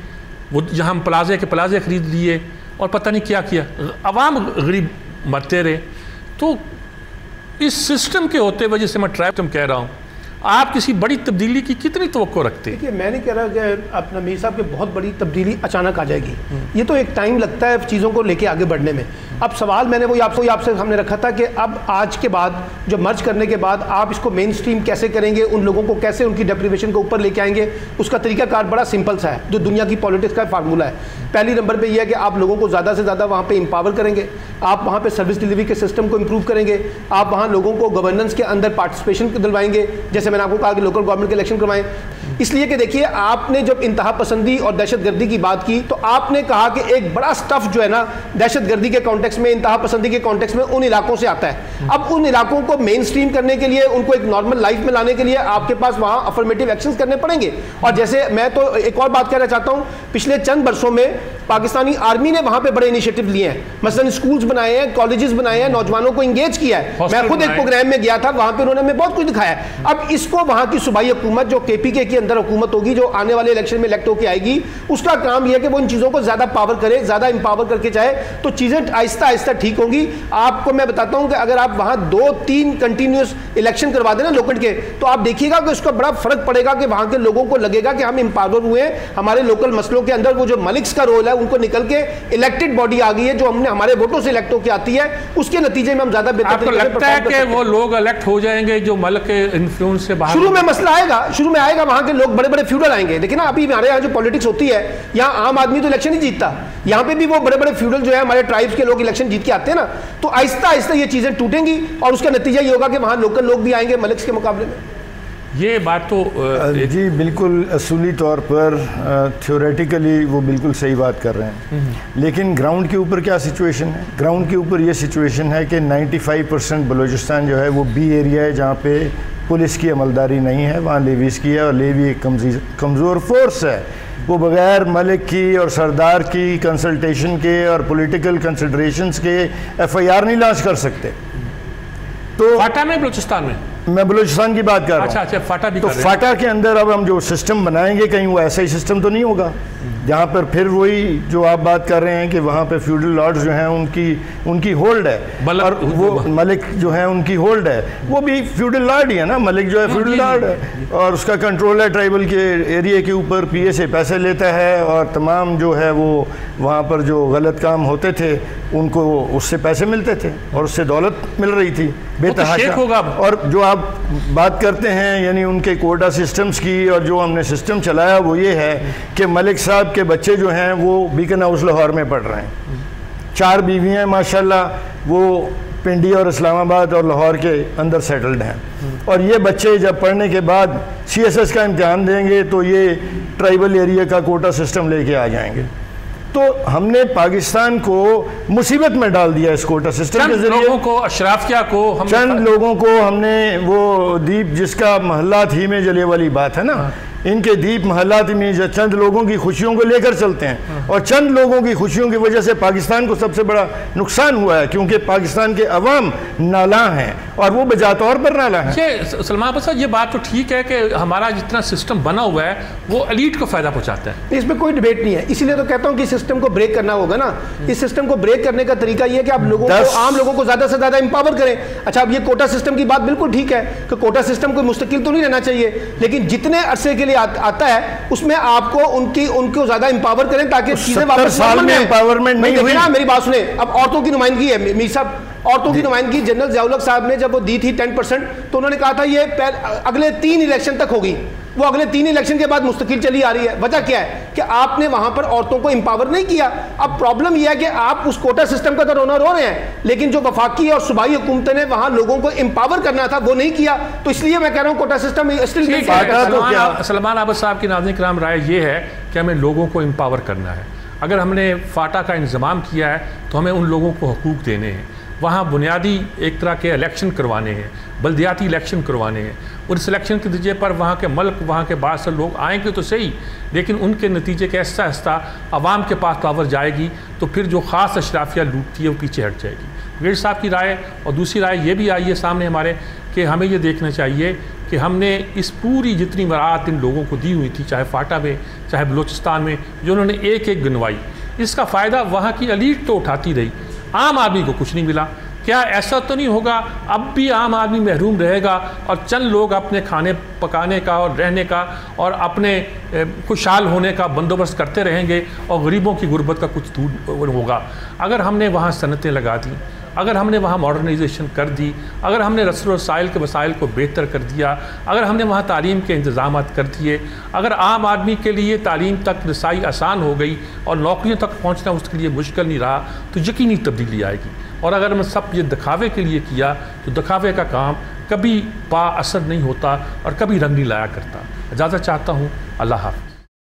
وہ جہاں پلازے کے پلازے خرید لیے اور پتہ نہیں کیا کیا، عوام غریب مرتے رہے۔ تو اس سسٹم کے ہوتے وجہ سے میں ٹرائب کہہ رہا ہوں۔ آپ کسی بڑی تبدیلی کی کتنی توقع رکھتے ہیں؟ میں نہیں کہہ رہا کہ اپنا میر صاحب کہ بہت بڑی تبدیلی اچانک آ جائے گی۔ یہ تو ایک ٹائم لگتا ہے چیزوں کو لے کے آگے بڑھنے میں۔ اب سوال میں نے وہی آپ سے آپ سے ہم نے رکھا تھا کہ اب آج کے بعد جو مرچ کرنے کے بعد آپ اس کو مین سٹریم کیسے کریں گے؟ ان لوگوں کو کیسے ان کی ڈیپریویشن کو اوپر لے کے آئیں گے؟ اس کا طریقہ کار بڑا سمپل سا ہے، جو دنیا کی پالیٹکس کا فارمولہ ہے۔ پہلی نمبر پہ یہ ہے کہ آپ لوگوں کو زیادہ سے زیادہ وہاں پہ امپاور کریں گے۔ آپ وہاں پہ سروس ڈلیوری کے سسٹم کو امپروو کریں گے۔ آپ وہاں لوگوں کو گورننس کے اندر پارٹیسپیشن دلوائیں گے۔ جیسے میں نے آپ کو کہا کہ لوکل گورنمنٹ کے الیکشن کروائیں۔ اس لیے کہ دیکھیے، آپ نے جب انتہا پسندی اور دہشت گردی کی بات کی، تو آپ نے کہا کہ ایک بڑا سٹف جو ہے نا، دہشت گردی کے کانٹیکس میں انتہا پسندی کے کانٹیکس میں ان علاقوں سے آتا ہے۔ اب ان علاقوں کو مین سٹریم کرنے کے لیے ان کو ایک نارمل لائف میں لانے کے لیے آپ کے پاس وہاں افرمیٹیو ایکشنز کرنے پڑیں گے۔ اور جیسے میں تو ایک اور بات کہنا چاہتا ہوں پچھلے چند برسوں میں پاکستانی آرمی نے وہاں پہ بڑے انیشیٹو لیے ہیں۔ مثلا اسکولز بنائے ہیں کالجز بنائے ہیں نوجوانوں کو انگیج کیا ہے۔ میں خود ایک پروگرام میں گیا تھا وہاں پہ انہوں نے ہمیں بہت کچھ دکھایا ہے۔ اب اس کو وہاں کی صوبائی حکومت جو کے پی کے کے اندر حکومت ہوگی جو آنے والے الیکشن میں الیکٹ ہو کے آئے گی اس کا کام یہ ہے کہ وہ ان چیزوں کو زیادہ پاور کرے زیادہ امپاور کر کے چاہے۔ تو چیزیں آہستہ آہستہ ٹھیک ہوں گی۔ آپ کو میں بتاتا ہوں کہ اگر آپ وہاں دو تین کنٹینیوس الیکشن کروا دیں نا لوکل کے تو آپ دیکھیے گا کہ اس کا بڑا فرق پڑے گا کہ وہاں کے لوگوں کو لگے گا کہ ہم امپاور ہوئے ہیں۔ ہمارے لوکل مسئلوں کے اندر وہ جو ملکس کا رول ہے ان کو نکل کے الیکٹڈ باڈی آ گئی ہے جو ہم نے ہمارے ووٹوں سے الیکٹ ہو کے آتی ہے۔ اس کے نتیجے میں ہم زیادہ بہتر لگتا ہے کہ وہ لوگ الیکٹ ہو جائیں گے جو ملک کے انفلوئنس سے باہر شروع میں مسئلہ آئے گا شروع میں آئے گا وہاں کے لوگ بڑے بڑے فیوڈل آئیں گے۔ لیکن ابھی ہمارے یہاں جو پولیٹکس ہوتی ہے یہاں عام آدمی تو الیکشن ہی جیتتا۔ یہاں پہ بھی وہ بڑے بڑے فیوڈل جو ہے ہمارے ٹرائبس کے لوگ الیکشن جیت کے آتے ہیں نا، تو آہستہ آہستہ یہ چیزیں ٹوٹیں گی اور اس کا نتیجہ یہ ہوگا کہ وہاں لوکل لوگ بھی آئیں گے ملکس کے مقابلے میں۔ یہ بات تو جی بالکل اصولی طور پر تھیوریٹیکلی وہ بالکل صحیح بات کر رہے ہیں۔ لیکن گراؤنڈ کے اوپر کیا سچویشن ہے؟ گراؤنڈ کے اوپر یہ سچویشن ہے کہ نائنٹی فائیو پرسینٹ بلوچستان جو ہے وہ بی ایریا ہے جہاں پہ پولیس کی عملداری نہیں ہے وہاں لیویز کی ہے اور لیوی ایک کمزور فورس ہے۔ وہ بغیر ملک کی اور سردار کی کنسلٹیشن کے اور پولیٹیکل کنسیڈریشنز کے ایف آئی آر نہیں لانچ کر سکتے۔ تو فاٹا میں بلوچستان میں؟ میں بلوچستان کی بات کر رہا ہوں۔ اچھا اچھا فاٹا بھی تو فاٹا کے اندر اب ہم جو سسٹم بنائیں گے کہیں وہ ایسا ہی سسٹم تو نہیں ہوگا۔ جہاں پر پھر وہی جو آپ بات کر رہے ہیں کہ وہاں پہ فیوڈل لارڈز جو ہیں ان کی ان کی ہولڈ ہے۔ اور وہ ملک جو ہیں ان کی ہولڈ ہے۔ وہ بھی فیوڈل لارڈ ہی ہے نا۔ ملک جو ہے فیوڈل لارڈ ہے۔ اور اس کا کنٹرول ہے۔ ٹرائبل کے ایریے کے اوپر پی اے سے پیسے لیتا ہے۔ اور تمام جو ہے وہ وہاں پر جو غلط کام ہوتے تھے ان کو اس سے پیسے ملتے تھے۔ اور اس سے دولت مل رہی تھی۔ بے تحاشا۔ اور جو آپ بات کرتے ہیں یعنی ان کے کوٹا سسٹمز کی اور جو ہم نے سسٹم چلایا، وہ یہ ہے کہ ملک صاحب کے بچے جو ہیں، وہ بیکن ہاؤس لاہور میں پڑھ رہے ہیں۔ چار بیوی ہیں، ماشاءاللہ، وہ پنڈی اور اسلام آباد اور لاہور کے اندر سیٹلڈ ہیں۔ اور یہ بچے جب پڑھنے کے بعد سی ایس ایس کا امتحان دیں گے، تو یہ ٹرائبل ایریا کا کوٹا سسٹم لے کے آ جائیں گے۔ تو ہم نے پاکستان کو مصیبت میں ڈال دیا اس کوٹا سسٹم کے ذریعے لوگوں کو اشرافیہ کو چند لوگوں کو ہم نے وہ دیپ جس کا محلہ تھی میں جلے والی بات ہے نا ہاں۔ ان کے دیپ محلات میں چند لوگوں کی خوشیوں کو لے کر چلتے ہیں ہاں۔ اور چند لوگوں کی خوشیوں کی وجہ سے پاکستان کو سب سے بڑا نقصان ہوا ہے کیونکہ پاکستان کے عوام نالاں ہیں اور وہ بجا طور پر نالا ہیں یہ سلمان صاحب یہ بات تو ٹھیک ہے کہ ہمارا جتنا سسٹم بنا ہوا ہے وہ الیٹ کو فائدہ پہنچاتا ہے۔ اس میں کوئی ڈیبیٹ نہیں ہے۔ اسی لیے تو کہتا ہوں کہ سسٹم کو بریک کرنا ہوگا نا۔ اس سسٹم کو بریک کرنے کا طریقہ یہ ہے کہ آپ لوگوں کو عام لوگوں کو زیادہ سے زیادہ امپاور کریں۔ اچھا اب یہ کوٹا سسٹم کی بات بالکل ٹھیک ہے کہ کوٹا سسٹم کوئی مستقل تو نہیں رہنا چاہیے لیکن جتنے عرصے کے لیے آتا ہے اس میں آپ کو ان کی ان کو زیادہ امپاور کریں تاکہ چیزیں واپس سال میں امپاورمنٹ نہیں ہوئی۔ میری بات سنیں اب عورتوں کی نمائندگی ہے میر صاحب عورتوں کی۔ نمائندگی جنرل ضیاء صاحب نے جب وہ دی تھی ٹین پرسنٹ تو انہوں نے کہا تھا یہ اگلے تین الیکشن تک ہوگی وہ اگلے تین الیکشن کے بعد مستقل چلی آ رہی ہے وجہ کیا ہے کہ آپ نے وہاں پر عورتوں کو امپاور نہیں کیا اب پرابلم یہ ہے کہ آپ اس کوٹا سسٹم کا تو رونا رو رہے ہیں لیکن جو وفاقی اور صوبائی حکومتیں نے وہاں لوگوں کو امپاور کرنا تھا وہ نہیں کیا تو اس لیے میں کہہ رہا ہوں کوٹا سسٹم سلمان عابد صاحب کی ناظرین کرام رائے یہ ہے کہ ہمیں لوگوں کو امپاور کرنا ہے اگر ہم نے فاٹا کا انضمام کیا ہے تو ہمیں ان لوگوں کو حقوق دینے ہیں وہاں بنیادی ایک طرح کے الیکشن کروانے ہیں، بلدیاتی الیکشن کروانے ہیں۔ اور اس الیکشن کے نتیجے پر وہاں کے ملک، وہاں کے بعض سے لوگ آئیں گے تو صحیح، لیکن ان کے نتیجے کے ایسا آہستہ عوام کے پاس پاور جائے گی تو پھر جو خاص اشرافیہ لوٹتی ہے وہ پیچھے ہٹ جائے گی۔ گیٹ صاحب کی رائے اور دوسری رائے یہ بھی آئی ہے سامنے ہمارے کہ ہمیں یہ دیکھنا چاہیے کہ ہم نے اس پوری جتنی مراعات ان لوگوں کو دی ہوئی تھی، چاہے فاٹا میں، چاہے بلوچستان میں، جو انہوں نے ایک ایک گنوائی، اس کا فائدہ وہاں کی الیٹ تو اٹھاتی رہی۔ عام آدمی کو کچھ نہیں ملا۔ کیا ایسا تو نہیں ہوگا؟ اب بھی عام آدمی محروم رہے گا اور چند لوگ اپنے کھانے پکانے کا اور رہنے کا اور اپنے خوشحال ہونے کا بندوبست کرتے رہیں گے اور غریبوں کی غربت کا کچھ دور ہوگا۔ اگر ہم نے وہاں صنعتیں لگا دیں اگر ہم نے وہاں ماڈرنائزیشن کر دی، اگر ہم نے رسل وسائل کے وسائل کو بہتر کر دیا، اگر ہم نے وہاں تعلیم کے انتظامات کر دیے، اگر عام آدمی کے لیے تعلیم تک رسائی آسان ہو گئی اور نوکریوں تک پہنچنا اس کے لیے مشکل نہیں رہا، تو یقینی تبدیلی آئے گی۔ اور اگر ہم سب یہ دکھاوے کے لیے کیا، تو دکھاوے کا کام کبھی با اثر نہیں ہوتا اور کبھی رنگ نہیں لایا کرتا۔ اجازت چاہتا ہوں، اللہ حافظ۔